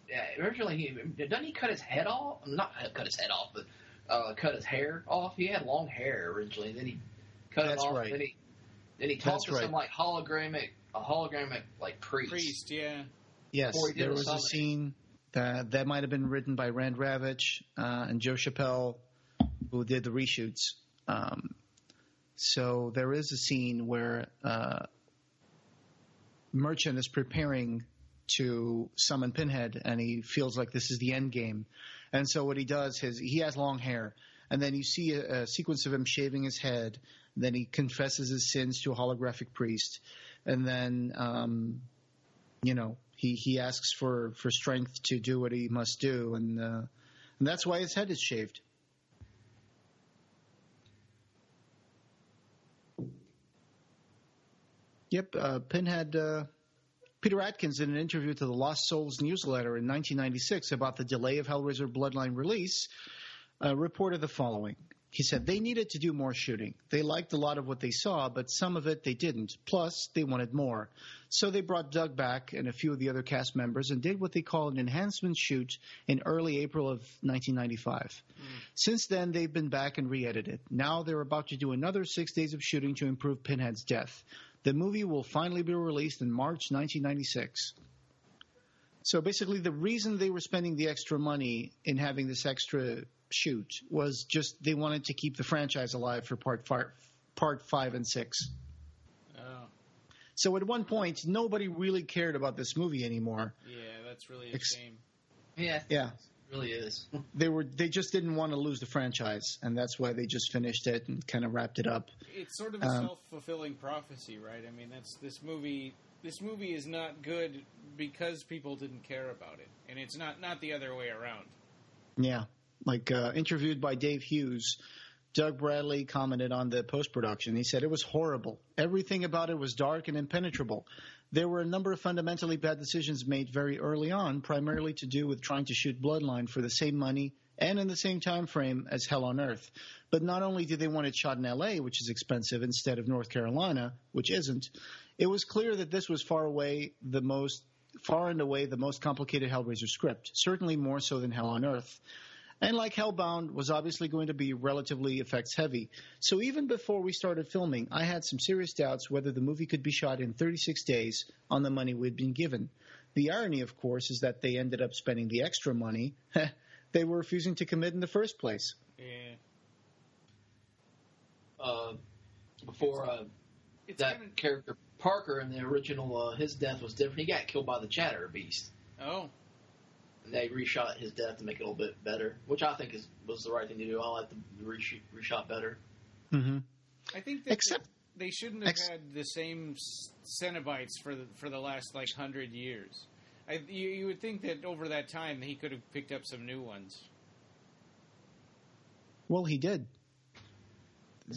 S5: yeah originally he doesn't he cut his head off not cut his head off but uh, cut his hair off he had long hair originally and then he cut
S4: That's
S5: it off
S4: right.
S5: then he then he
S4: That's
S5: talked to
S4: right.
S5: some like hologramic a hologramic like priest,
S3: Priest, yeah.
S4: Yes,
S5: Before he did
S4: there
S5: the
S4: was a scene that that might have been written by Rand Ravich uh, and Joe Chappelle, who did the reshoots. Um, so there is a scene where uh, Merchant is preparing to summon Pinhead, and he feels like this is the end game. And so what he does is he has long hair, and then you see a, a sequence of him shaving his head. Then he confesses his sins to a holographic priest, and then um, you know he he asks for for strength to do what he must do, and uh, and that's why his head is shaved. Yep, uh, Pinhead. Uh, Peter Atkins, in an interview to the Lost Souls newsletter in 1996 about the delay of Hellraiser Bloodline release, uh, reported the following. He said they needed to do more shooting. They liked a lot of what they saw, but some of it they didn't. Plus, they wanted more. So they brought Doug back and a few of the other cast members and did what they call an enhancement shoot in early April of 1995. Hmm. Since then, they've been back and re-edited. Now they're about to do another six days of shooting to improve Pinhead's death. The movie will finally be released in March 1996. So basically, the reason they were spending the extra money in having this extra shoot was just they wanted to keep the franchise alive for part five, part five and six.
S3: Oh,
S4: So at one point, nobody really cared about this movie anymore.
S3: yeah, that's really a
S4: Ex-
S3: shame.
S5: yeah
S4: Yeah,
S5: it really is *laughs*
S4: they were they just didn't want to lose the franchise, and that's why they just finished it and kind of wrapped it up.
S3: It's sort of a
S4: Um,
S3: self fulfilling prophecy, right? I mean, that's this movie. This movie is not good because people didn't care about it, and it's not not the other way around.
S4: Yeah, like uh, interviewed by Dave Hughes, Doug Bradley commented on the post production. He said it was horrible. Everything about it was dark and impenetrable. There were a number of fundamentally bad decisions made very early on, primarily to do with trying to shoot Bloodline for the same money and in the same time frame as Hell on Earth. But not only did they want it shot in LA, which is expensive, instead of North Carolina, which isn't, it was clear that this was far away the most far and away the most complicated Hellraiser script, certainly more so than Hell on Earth. And like Hellbound was obviously going to be relatively effects heavy. So even before we started filming, I had some serious doubts whether the movie could be shot in 36 days on the money we'd been given. The irony, of course, is that they ended up spending the extra money *laughs* they were refusing to commit in the first place.
S3: Yeah,
S5: uh, before uh,
S3: it's
S5: that
S3: kind
S5: character Parker in the original uh, his death was different he got killed by the Chatter Beast
S3: oh,
S5: and they reshot his death to make it a little bit better, which I think is was the right thing to do. I like the reshoot, reshot better.
S4: Mm-hmm.
S3: I think that
S4: Except-
S3: they shouldn't have
S4: ex-
S3: had the same Cenobites for the for the last like hundred years. I, you, you would think that over that time he could have picked up some new ones.
S4: Well, he did.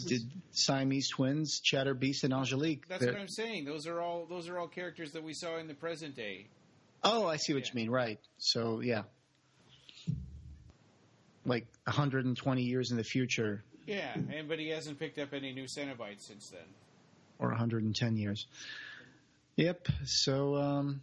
S4: Did Siamese twins, Chatter Beast, and Angelique?
S3: That's
S4: They're-
S3: what I'm saying. Those are all those are all characters that we saw in the present day.
S4: Oh, I see what
S3: Yeah.
S4: you mean. Right. So yeah, like 120 years in the future,
S3: Yeah, and but he hasn't picked up any new Cenobites since then.
S4: or 110 years. Yep. So um,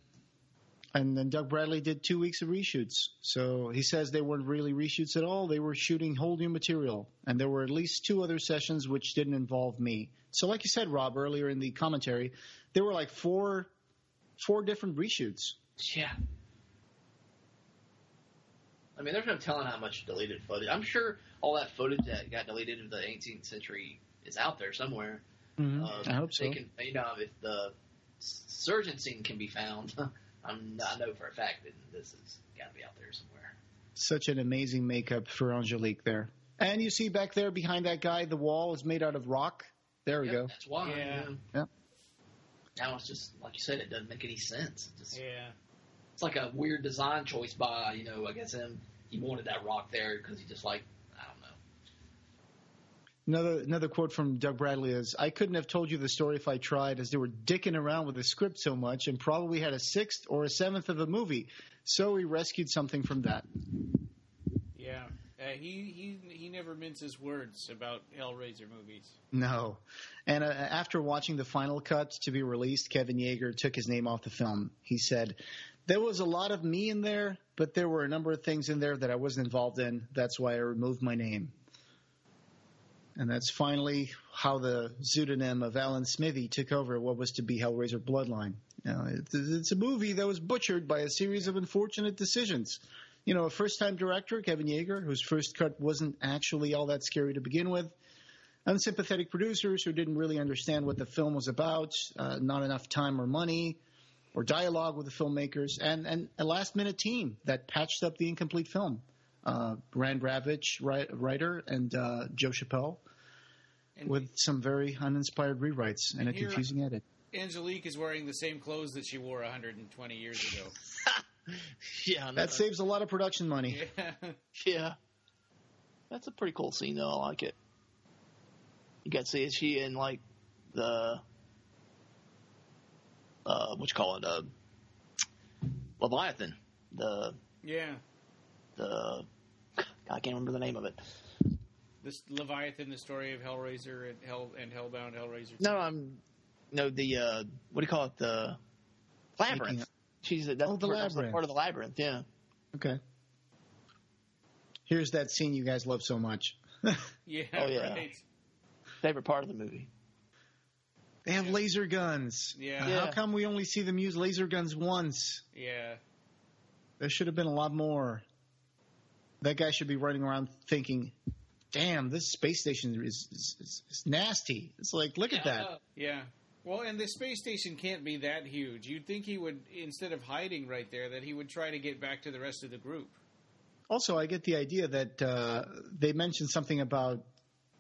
S4: And then Doug Bradley did two weeks of reshoots. So he says they weren't really reshoots at all. They were shooting whole new material. And there were at least two other sessions which didn't involve me. So, like you said, Rob, earlier in the commentary, there were like four, four different reshoots.
S5: Yeah. I mean, there's no telling how much deleted footage. I'm sure all that footage that got deleted of the 18th century is out there somewhere.
S4: Mhm.
S5: Um,
S4: I hope
S5: they
S4: so.
S5: Can, you know, if the surgeon scene can be found, *laughs* I'm, I know for a fact that this has got to be out there somewhere.
S4: Such an amazing makeup for Angelique there. And you see back there behind that guy, the wall is made out of rock. There we
S5: Yep,
S4: go.
S5: That's why.
S3: Yeah.
S5: you know.
S4: Yep.
S5: Now it's just like you said, it doesn't make any sense. Just,
S3: Yeah.
S5: It's like a weird design choice by you know, I guess him. He wanted that rock there because he just like I don't know.
S4: Another another quote from Doug Bradley is, "I couldn't have told you the story if I tried, as they were dicking around with the script so much, and probably had a sixth or a seventh of a movie. So we rescued something from that."
S3: Yeah. Uh, he he he never minces words about Hellraiser movies.
S4: No. And uh, after watching the final cut to be released, Kevin Yagher took his name off the film. He said, There was a lot of me in there, but there were a number of things in there that I wasn't involved in. That's why I removed my name. And that's finally how the pseudonym of Alan Smithee took over what was to be Hellraiser Bloodline. You know, it's, a movie that was butchered by a series of unfortunate decisions. You know, a first time director, Kevin Yagher, whose first cut wasn't actually all that scary to begin with unsympathetic producers who didn't really understand what the film was about, uh, not enough time or money or dialogue with the filmmakers, and, and a last minute team that patched up the incomplete film. Uh, Rand Ravich, wri- writer, and uh, Joe Chappelle,
S3: And
S4: with some very uninspired rewrites and,
S3: And
S4: a
S3: here-
S4: confusing edit.
S3: Angelique is wearing the same clothes that she wore 120 years ago. *laughs*
S5: Yeah, I know.
S4: That saves a lot of production money.
S3: Yeah. *laughs*
S6: Yeah. That's a pretty cool scene, though. I like it. You got to see is she in like the uh, what you call it, uh, Leviathan. The
S3: Yeah.
S6: the I can't remember the name of it.
S3: This Leviathan, the story of Hellraiser and Hell and Hellbound Hellraiser.
S6: No, I'm no the uh, what do you call it? The labyrinth.
S4: it-
S6: She's that's,
S4: Oh, the
S6: part- that's
S4: labyrinth.
S6: part of the labyrinth. Yeah.
S4: Okay. Here's that scene you guys love so much. *laughs*
S3: Yeah.
S6: Oh, yeah.
S3: Right.
S6: Favorite part of the movie.
S4: They have laser guns.
S3: Yeah.
S6: Yeah.
S4: How come we only see them use laser guns once?
S3: Yeah.
S4: There should have been a lot more. That guy should be running around thinking, "Damn, this space station is, is, is, is nasty." It's like, look at that.
S3: Yeah. Well, and the space station can't be that huge. You'd think he would, instead of hiding right there, that he would try to get back to the rest of the group.
S4: Also, I get the idea that uh, they mentioned something about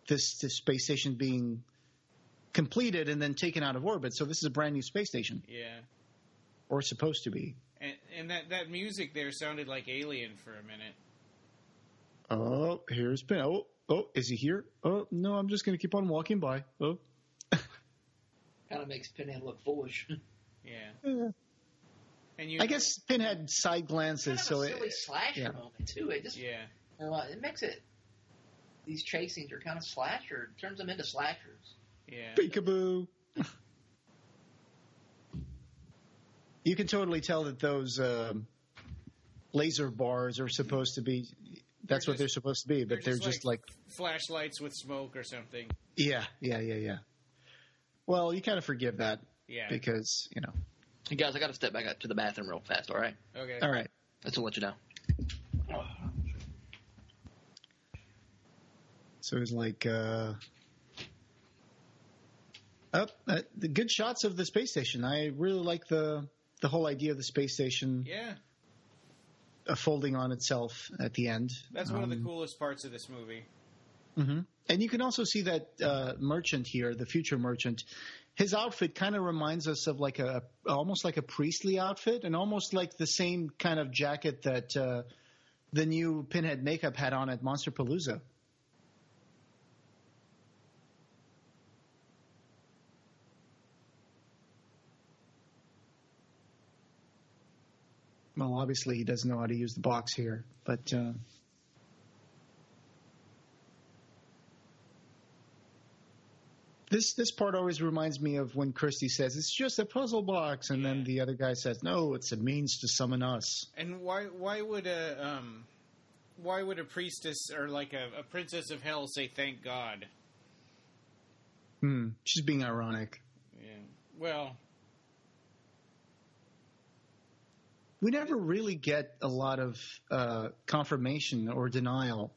S4: this, this space station being completed and then taken out of orbit. So this is a brand new space station,
S3: Yeah.
S4: or supposed to be.
S3: And, and that, that music there sounded like Alien for a minute.
S4: Oh, here's Ben. Oh, oh, is he here? Oh, no, I'm just going to keep on walking by. Oh, *laughs*
S5: Kind of makes Pinhead look foolish. *laughs*
S3: Yeah. And you,
S4: I guess Pinhead side glances,
S5: kind of
S4: so
S5: a
S4: it,
S5: silly slasher
S4: yeah.
S5: moment too. It just
S3: Yeah.
S5: uh, it makes it. These chase scenes are kind of slasher. Turns them into slashers.
S3: Yeah.
S4: peekaboo. you can totally tell that those um, laser bars are supposed to be. That's
S3: They're
S4: what they're supposed to be, but they're, just, like,
S3: flashlights with smoke or something.
S4: yeah, yeah, yeah, yeah. Well, you kind of forgive that
S3: Yeah.
S4: because you know.
S5: Hey guys, I got to step back up to the bathroom real fast. All right,
S3: Okay.
S4: All right.
S5: just to let you know.
S4: So it's like, uh, up uh, the good shots of the space station. I really like the the whole idea of the space station
S3: Yeah.
S4: uh, folding on itself at the end.
S3: That's one of the
S4: Um,
S3: coolest parts of this movie.
S4: hmm And you can also see that uh, merchant here, the future merchant. His outfit kind of reminds us of like a almost like a priestly outfit, and almost like the same kind of jacket that uh, the new Pinhead makeup had on at Monsterpalooza. Well, obviously he doesn't know how to use the box here, but. Uh, This this part always reminds me of when Kirsty says it's just a puzzle box, and then the other guy says, "No, it's a means to summon us."
S3: And why why would a um why would a priestess or like a, a princess of hell say thank God?
S4: Hmm. She's being ironic.
S3: Yeah. Well,
S4: We never really get a lot of uh, confirmation or denial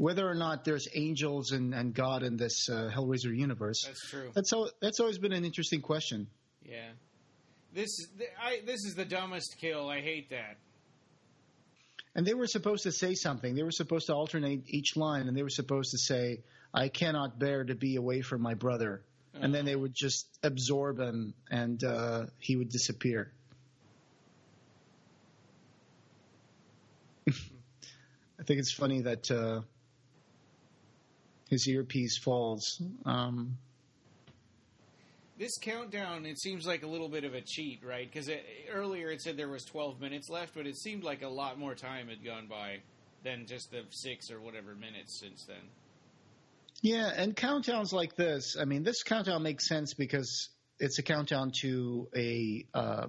S4: whether or not there's angels and, and God in this uh, Hellraiser universe.
S3: that's true.
S4: That's al- that's always been an interesting question.
S3: Yeah. This th- I this is the dumbest kill. I hate that.
S4: And they were supposed to say something. They were supposed to alternate each line, and they were supposed to say, "I cannot bear to be away from my brother," and then they would just absorb him, and uh, he would disappear. I think it's funny that uh, his earpiece falls. Um,
S3: This countdown, it seems like a little bit of a cheat, right? Because earlier it said there was 12 minutes left, but it seemed like a lot more time had gone by than just the six or whatever minutes since then.
S4: Yeah, and countdowns like this, I mean, this countdown makes sense because it's a countdown to a uh,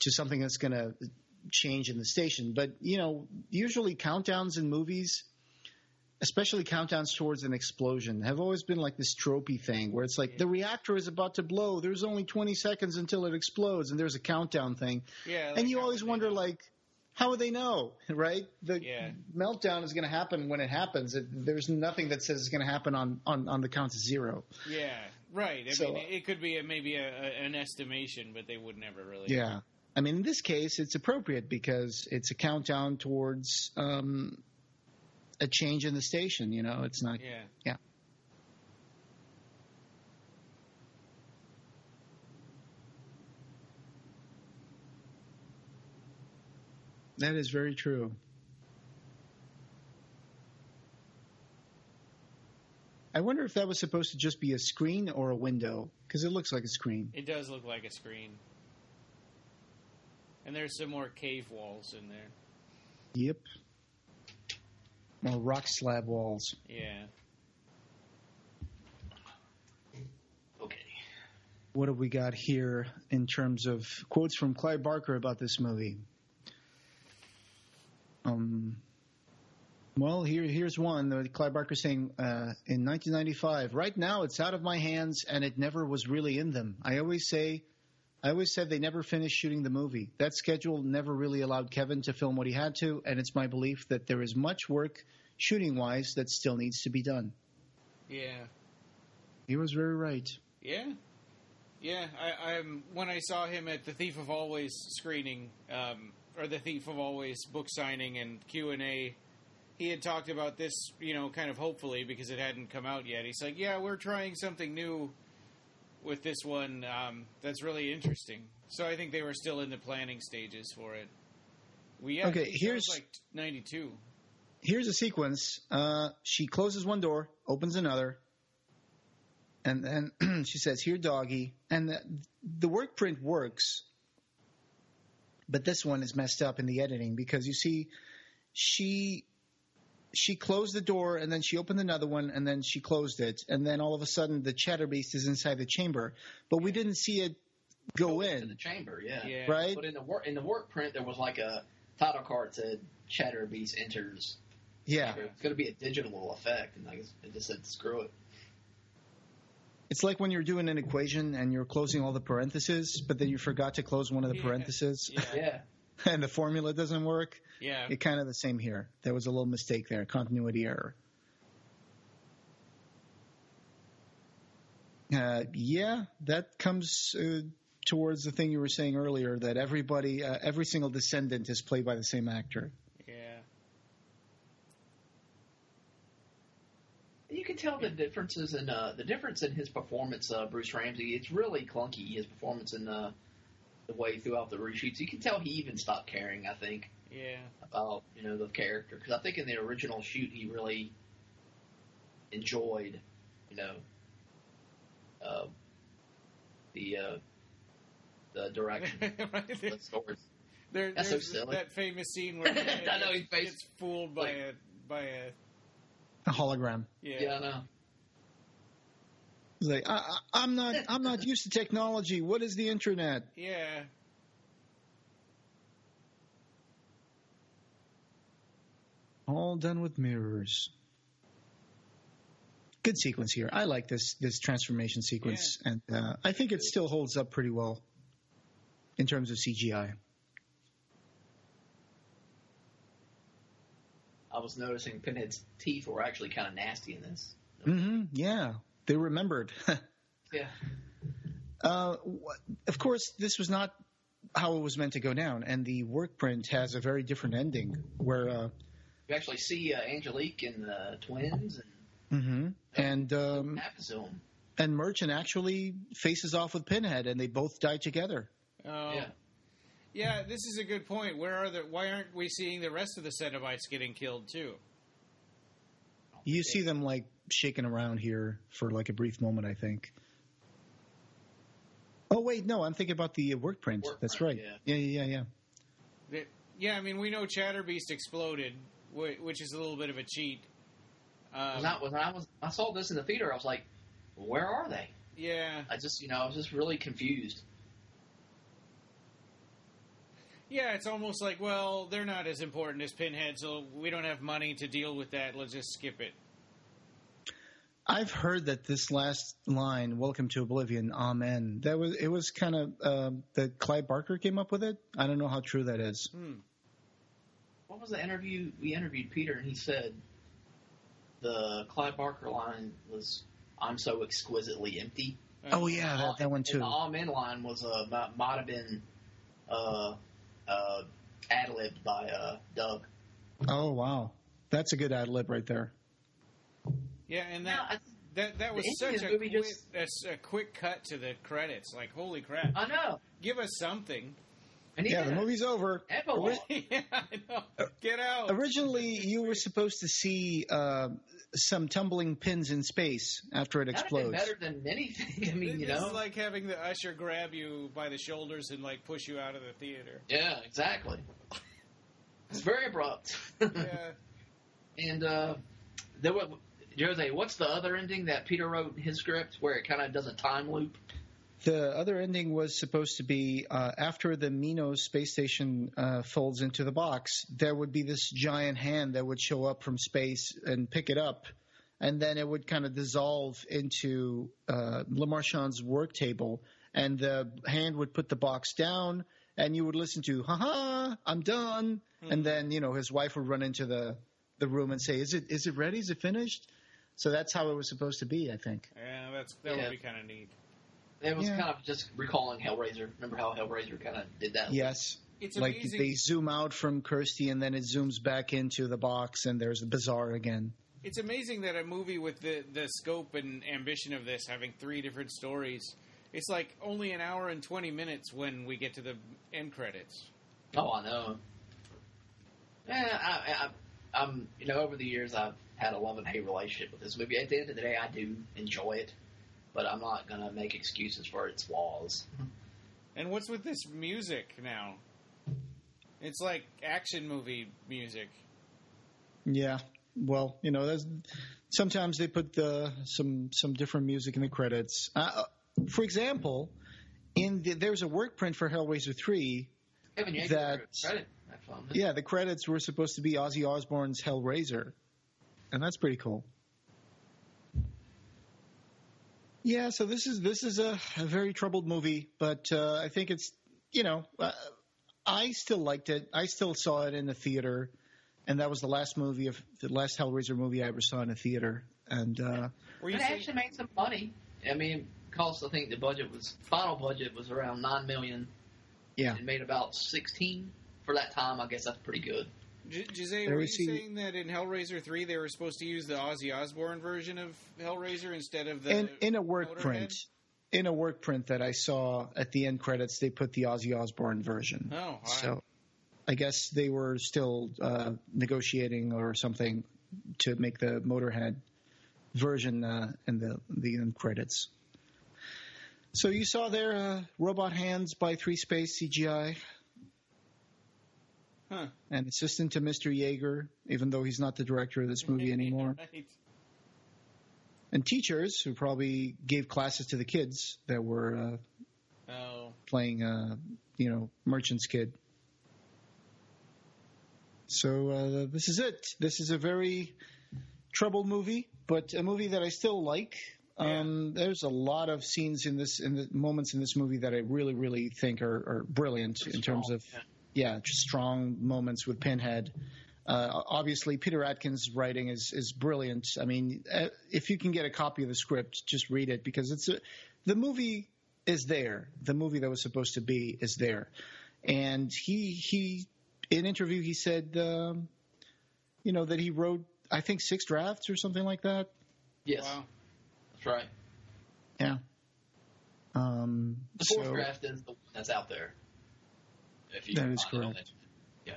S4: to something that's going to change in the station. But you know, usually countdowns in movies, especially countdowns towards an explosion, have always been like this tropey thing where it's like the reactor is about to blow. There's only 20 seconds until it explodes, and there's a countdown thing.
S3: Yeah,
S4: and you always wonder, like, how would they know, *laughs* right? The
S3: Yeah.
S4: meltdown is going to happen when it happens. It, there's nothing that says it's going to happen on, on, on the count of zero.
S3: Yeah, right. I
S4: So-
S3: mean, it could be a, maybe a, a, an estimation, but they would never really.
S4: Yeah. I mean, in this case, it's appropriate because it's a countdown towards um, a change in the station. You know, it's not.
S3: Yeah.
S4: Yeah. That is very true. I wonder if that was supposed to just be a screen or a window because it looks like a screen.
S3: It does look like a screen. And there's some more cave walls in there.
S4: Yep. More rock slab walls.
S3: Yeah.
S5: Okay.
S4: What have we got here in terms of quotes from Clive Barker about this movie? Um, well, here here's one. Clive Barker saying uh, in 1995, right now it's out of my hands and it never was really in them. I always say, I always said they never finished shooting the movie. That schedule never really allowed Kevin to film what he had to, and it's my belief that there is much work shooting wise that still needs to be done.
S3: Yeah.
S4: He was very right.
S3: Yeah. Yeah, I, I'm when I saw him at the Thief of Always screening, um, or the Thief of Always book signing and Q and A, he had talked about this, you know, kind of hopefully because it hadn't come out yet. He's like, "Yeah, we're trying something new with this one um, that's really interesting." So I think they were still in the planning stages for it. We yeah,
S4: Okay,
S3: I think that was
S4: here's-
S3: like '92.
S4: here's a sequence. Uh, she closes one door, opens another, and then *clears throat* she says, "Here, doggy." And the, the work print works, but this one is messed up in the editing because you see, she she closed the door and then she opened another one and then she closed it and then all of a sudden the chatterbeast is inside the chamber, but we didn't see it go
S5: into the chamber. Yeah.
S3: Yeah.
S4: right?
S5: But in the work in the work print, there was like a title card that said Chatterbeast enters.
S4: Yeah,
S5: It's going to be a digital effect, and I guess it just said screw it.
S4: It's like when you're doing an equation and you're closing all the parentheses, but then you forgot to close one of the
S3: Yeah.
S4: parentheses,
S3: Yeah,
S5: Yeah. *laughs*
S4: and the formula doesn't work.
S3: yeah.
S4: It kind of the same here. There was a little mistake there, continuity error. Uh, yeah, that comes uh, towards the thing you were saying earlier that everybody, uh, every single descendant is played by the same actor.
S3: yeah.
S5: You can tell the differences in uh, the difference in his performance, uh, Bruce Ramsay. It's really clunky. His performance in uh, the way throughout the reshoots. You can tell he even stopped caring. I think
S3: Yeah.
S5: about you know the character because I think in the original shoot he really enjoyed you know uh, the uh, the direction *laughs*
S3: Right.
S5: of the stories.
S3: There,
S5: That's so silly.
S3: that famous scene where *laughs*
S5: I know,
S3: he gets fooled by
S5: like-
S3: a by a
S4: A hologram.
S3: yeah.
S5: Yeah, I know.
S4: He's like, I, I, I'm not, I'm not used to technology. What is the internet?
S3: Yeah.
S4: All done with mirrors. Good sequence here. I like this this transformation sequence, and uh, I think it still holds up pretty well in terms of CGI.
S5: I was noticing Pinhead's teeth were actually kind of nasty in this.
S4: Mm-hmm. Yeah, they remembered. *laughs*
S5: Yeah.
S4: uh, of course, this was not how it was meant to go down, and the work print has a very different ending where. Uh,
S5: You actually see uh, Angelique and the twins and
S4: mhm. And um,
S5: happens to them.
S4: and Merchant actually faces off with Pinhead, and they both die together.
S3: Oh.
S5: Yeah.
S3: Yeah, this is a good point. Where are the? Why aren't we seeing the rest of the Cenobites getting killed too?
S4: You see them like shaking around here for like a brief moment, I think. Oh wait, no, I'm thinking about the work print.
S5: Work
S4: That's
S5: print,
S4: right. Yeah, yeah, yeah.
S3: That- yeah, I mean we know Chatterbeast exploded, wh- which is a little bit of a cheat. Um,
S5: When I, when I was I saw this in the theater, I was like, "Where are they?"
S3: yeah,
S5: I just you know I was just really confused.
S3: yeah, it's almost like well they're not as important as Pinhead, so we don't have money to deal with that. Let's just skip it.
S4: I've heard that this last line, "Welcome to Oblivion, Amen." That was it was kind of um, that Clive Barker came up with it. I don't know how true that is.
S3: Hmm.
S5: What was the interview? We interviewed Peter, and he said the Clive Barker line was, "I'm so exquisitely empty."
S4: Oh yeah, that, that one
S5: And
S4: too.
S5: the Amen line was uh, might, might have been uh, uh, ad libbed by uh, Doug.
S4: Oh wow, that's a good ad lib right there.
S3: Yeah, and that
S5: I,
S3: that that was such a quick,
S5: just-
S3: a s- a quick cut to the credits. Like holy crap!
S5: I know.
S3: Give us something.
S5: And he
S4: Yeah, the movie's over.
S5: epilogue. *laughs*
S3: yeah, I know. Get out.
S4: Originally, you were supposed to see uh, some tumbling pins in space after it
S5: That'd have been
S4: explodes.
S5: better than anything. *laughs* I mean, you know.
S3: is like having the usher grab you by the shoulders and like push you out of the theater.
S5: yeah, exactly. It's very abrupt. *laughs*
S3: Yeah.
S5: and uh, there was Jose. What's the other ending that Peter wrote in his script, where it kind of does a time loop?
S4: The other ending was supposed to be uh, after the Minos space station uh, folds into the box, there would be this giant hand that would show up from space and pick it up. And then it would kind of dissolve into uh, Lemarchand's work table, and the hand would put the box down, and you would listen to, "Ha ha, I'm done." And then you know his wife would run into the the room and say, "Is it is it ready? Is it finished?" So that's how it was supposed to be, I think.
S3: Yeah, that's that
S5: Yeah.
S3: would be kind of neat.
S5: It was
S4: Yeah.
S5: kind of just recalling Hellraiser. Remember how Hellraiser kind of did that?
S4: Yes.
S3: It's
S4: like
S3: amazing.
S4: they zoom out from Kirsty and then it zooms back into the box and there's the bazaar again.
S3: It's amazing that a movie with the the scope and ambition of this, having three different stories, it's like only an hour and twenty minutes when we get to the end credits.
S5: Oh, I know. Yeah, I, I, I'm. You know, over the years, I've had a love and hate relationship with this movie. At the end of the day, I do enjoy it, but I'm not gonna make excuses for its flaws.
S3: And what's with this music now? It's like action movie music.
S4: Yeah. Well, you know, there's, sometimes they put the, some some different music in the credits. Uh, for example, in the, there's a work print for Hellraiser 3.
S5: Kevin Yagher that film.
S4: Yeah, the credits were supposed to be Ozzy Osbourne's Hellraiser. And that's pretty cool. Yeah, so this is this is a, a very troubled movie, but uh, I think it's you know uh, I still liked it. I still saw it in the theater, and that was the last movie of the last Hellraiser movie I ever saw in a theater. And uh,
S3: Were
S5: It actually made some money. I mean, cost I think the budget was final budget was around nine million.
S4: Yeah.
S5: It made about sixteen for that time. I guess that's pretty good.
S3: Jose, were you
S4: see-
S3: saying that in Hellraiser 3 they were supposed to use the Ozzy Osbourne version of Hellraiser instead of the
S4: in in a work print, in a work print that I saw at the end credits, they put the Ozzy Osbourne version.
S3: Oh, all right.
S4: So I guess they were still uh, negotiating or something to make the Motorhead version uh, in the the end credits. So you saw there uh, Robot Hands by Three Space CGI,
S3: Huh.
S4: an assistant to Mr. Yagher, even though he's not the director of this movie anymore. *laughs*
S3: Right.
S4: and teachers who probably gave classes to the kids that were uh,
S3: Oh,
S4: playing, uh, you know, Merchant's Kid. So uh, this is it. This is a very troubled movie, but a movie that I still like. Um, there's a lot of scenes in this, in the moments in this movie that I really, really think are, are brilliant in terms of, yeah, just strong moments with Pinhead. Uh, obviously, Peter Atkins' writing is is brilliant. I mean, uh, if you can get a copy of the script, just read it because it's a, the movie is there. The movie that was supposed to be is there, and he he in an interview he said, um, you know, that he wrote I think six drafts or something like that.
S5: Yes,
S3: wow.
S5: that's right.
S4: Yeah. Um,
S5: The fourth
S4: so-
S5: draft is the one that's out there. If you
S4: That is
S5: find it on
S4: correct.
S5: it. Yeah,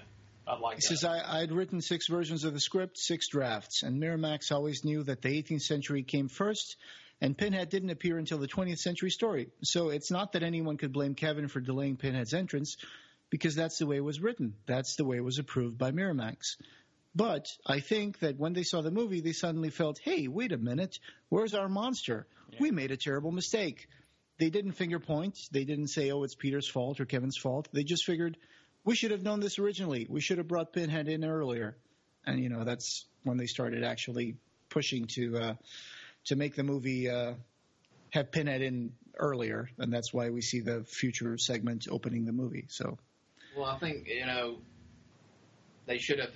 S5: I like
S4: He
S5: that.
S4: says, I, I'd written six versions of the script, six drafts, and Miramax always knew that the 18th century came first, and Pinhead didn't appear until the 20th century story. So it's not that anyone could blame Kevin for delaying Pinhead's entrance, because that's the way it was written. That's the way it was approved by Miramax. But I think that when they saw the movie, they suddenly felt, hey, wait a minute, where's our monster? We made a terrible mistake. They didn't finger point. They didn't say, oh, it's Peter's fault or Kevin's fault. They just figured, we should have known this originally. We should have brought Pinhead in earlier. And, you know, that's when they started actually pushing to uh, to make the movie uh, have Pinhead in earlier. And that's why we see the future segment opening the movie. So,
S5: Well, I think you know they should have.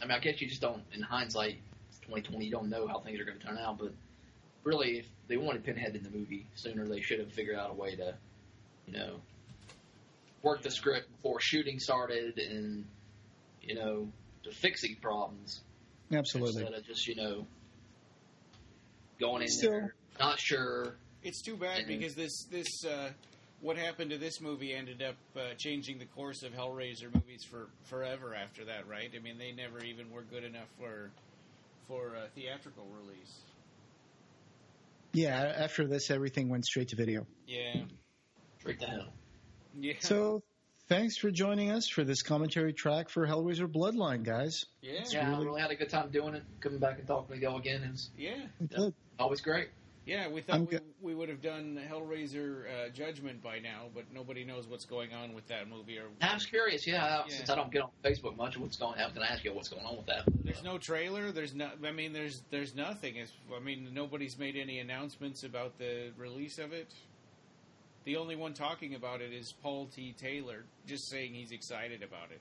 S5: I mean, I guess you just don't. In hindsight, 2020. You don't know how things are going to turn out. But really, if they wanted Pinhead in the movie sooner, they should have figured out a way to, you know, work the script before shooting started, and you know, to fixing problems
S4: absolutely.
S5: instead of just you know going in
S4: Still-
S5: there not sure.
S3: It's too bad
S5: Mhm.
S3: because this this uh, what happened to this movie ended up uh, changing the course of Hellraiser movies for forever after that, right? I mean, they never even were good enough for for uh, theatrical release.
S4: Yeah, after this, everything went straight to video.
S3: Yeah,
S5: Straight to hell.
S3: yeah.
S4: So, thanks for joining us for this commentary track for Hellraiser Bloodline, guys.
S3: yeah,
S5: Yeah,
S4: really-
S5: I really had a good time doing it. Coming back and talking to y'all again is
S3: yeah,
S4: Good.
S5: always great.
S3: Yeah. We thought
S4: I'm
S3: we,
S4: go-
S3: we would have done Hellraiser uh, Judgment by now, but nobody knows what's going on with that movie. Or
S5: I'm curious, yeah,
S3: Yeah.
S5: since I don't get on Facebook much, what's going? I was going to ask you what's going on with that.
S3: There's no trailer. There's no. I mean, there's there's nothing. It's, I mean, nobody's made any announcements about the release of it. The only one talking about it is Paul T. Taylor, just saying he's excited about it.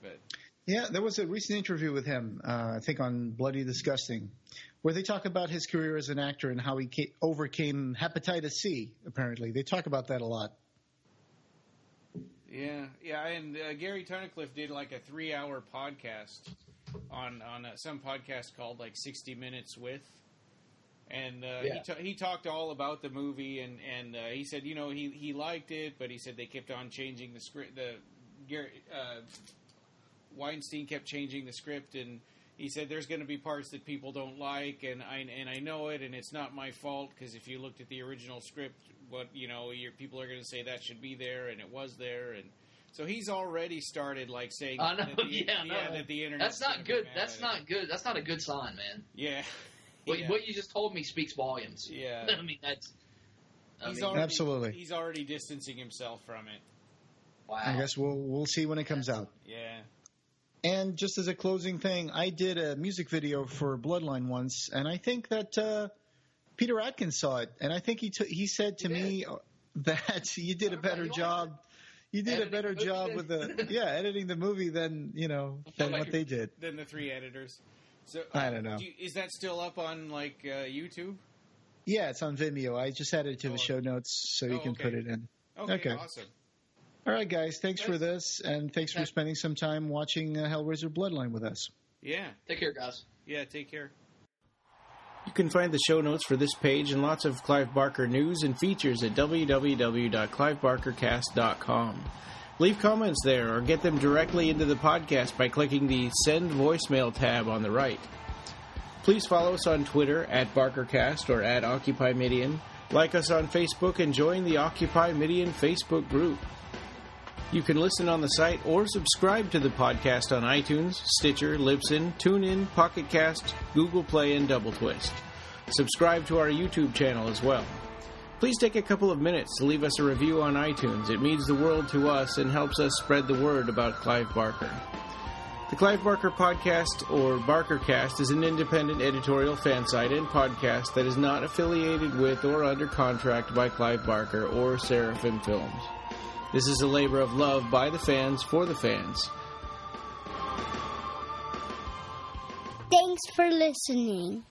S3: But
S4: Yeah, there was a recent interview with him, uh, I think on Bloody Disgusting, where they talk about his career as an actor and how he ca- overcame hepatitis C. Apparently, they talk about that a lot.
S3: yeah, yeah, and uh, Gary Tunnicliffe did like a three-hour podcast on on uh, some podcast called like 60 Minutes with. And uh,
S5: Yeah.
S3: he, ta- he talked all about the movie, and and uh, he said, you know, he he liked it, but he said they kept on changing the script. The Gary, uh, Weinstein kept changing the script, and he said there's going to be parts that people don't like, and I and I know it, and it's not my fault because if you looked at the original script, what you know, your people are going to say that should be there, and it was there, and so he's already started like saying,
S5: I know,
S3: that the,
S5: yeah, I know.
S3: that the internet.
S5: That's not good. That's not good. That's not a good sign, man.
S3: Yeah, *laughs*
S5: What,
S3: yeah.
S5: what you just told me speaks volumes.
S3: Yeah. *laughs*
S5: I mean that's. I
S3: He's
S5: mean,
S3: already,
S4: Absolutely.
S3: He's already distancing himself from it.
S5: wow.
S4: I guess we'll we'll see when it comes out.
S3: Yeah.
S4: And just as a closing thing, I did a music video for Bloodline once, and I think that uh, Peter Atkins saw it, and I think he t- he said to
S5: He
S4: me uh, *laughs* that you did a better job. You did a better job with the *laughs* yeah editing the movie than you know than
S5: like
S4: what they did.
S3: than the three editors. So
S4: I don't know.
S3: do you- is that still up on like uh, YouTube?
S4: Yeah, it's on Vimeo. I just added it to
S3: Oh.
S4: the show notes so you
S3: Oh,
S4: can
S3: okay.
S4: put it in.
S3: Okay,
S4: Okay.
S3: awesome.
S4: All right, guys. Thanks for this, and thanks for spending some time watching uh, Hellraiser Bloodline with us.
S3: Yeah,
S5: Take care, guys.
S3: yeah. Take care.
S2: You can find the show notes for this page and lots of Clive Barker news and features at www.clivebarkercast.com. Leave comments there or get them directly into the podcast by clicking the Send Voicemail tab on the right. Please follow us on Twitter at BarkerCast or at Occupy Midian. Like us on Facebook and join the Occupy Midian Facebook group. You can listen on the site or subscribe to the podcast on iTunes, Stitcher, Libsyn, TuneIn, Pocket Cast, Google Play, and Double Twist.
S3: Subscribe to our YouTube channel as well. Please take a couple of minutes to leave us a review on iTunes. It means the world to us and helps us spread the word about Clive Barker. The Clive Barker Podcast, or BarkerCast, is an independent editorial fan site and podcast that is not affiliated with or under contract by Clive Barker or Seraphim Films. This is a labor of love by the fans for the fans.
S7: Thanks for listening.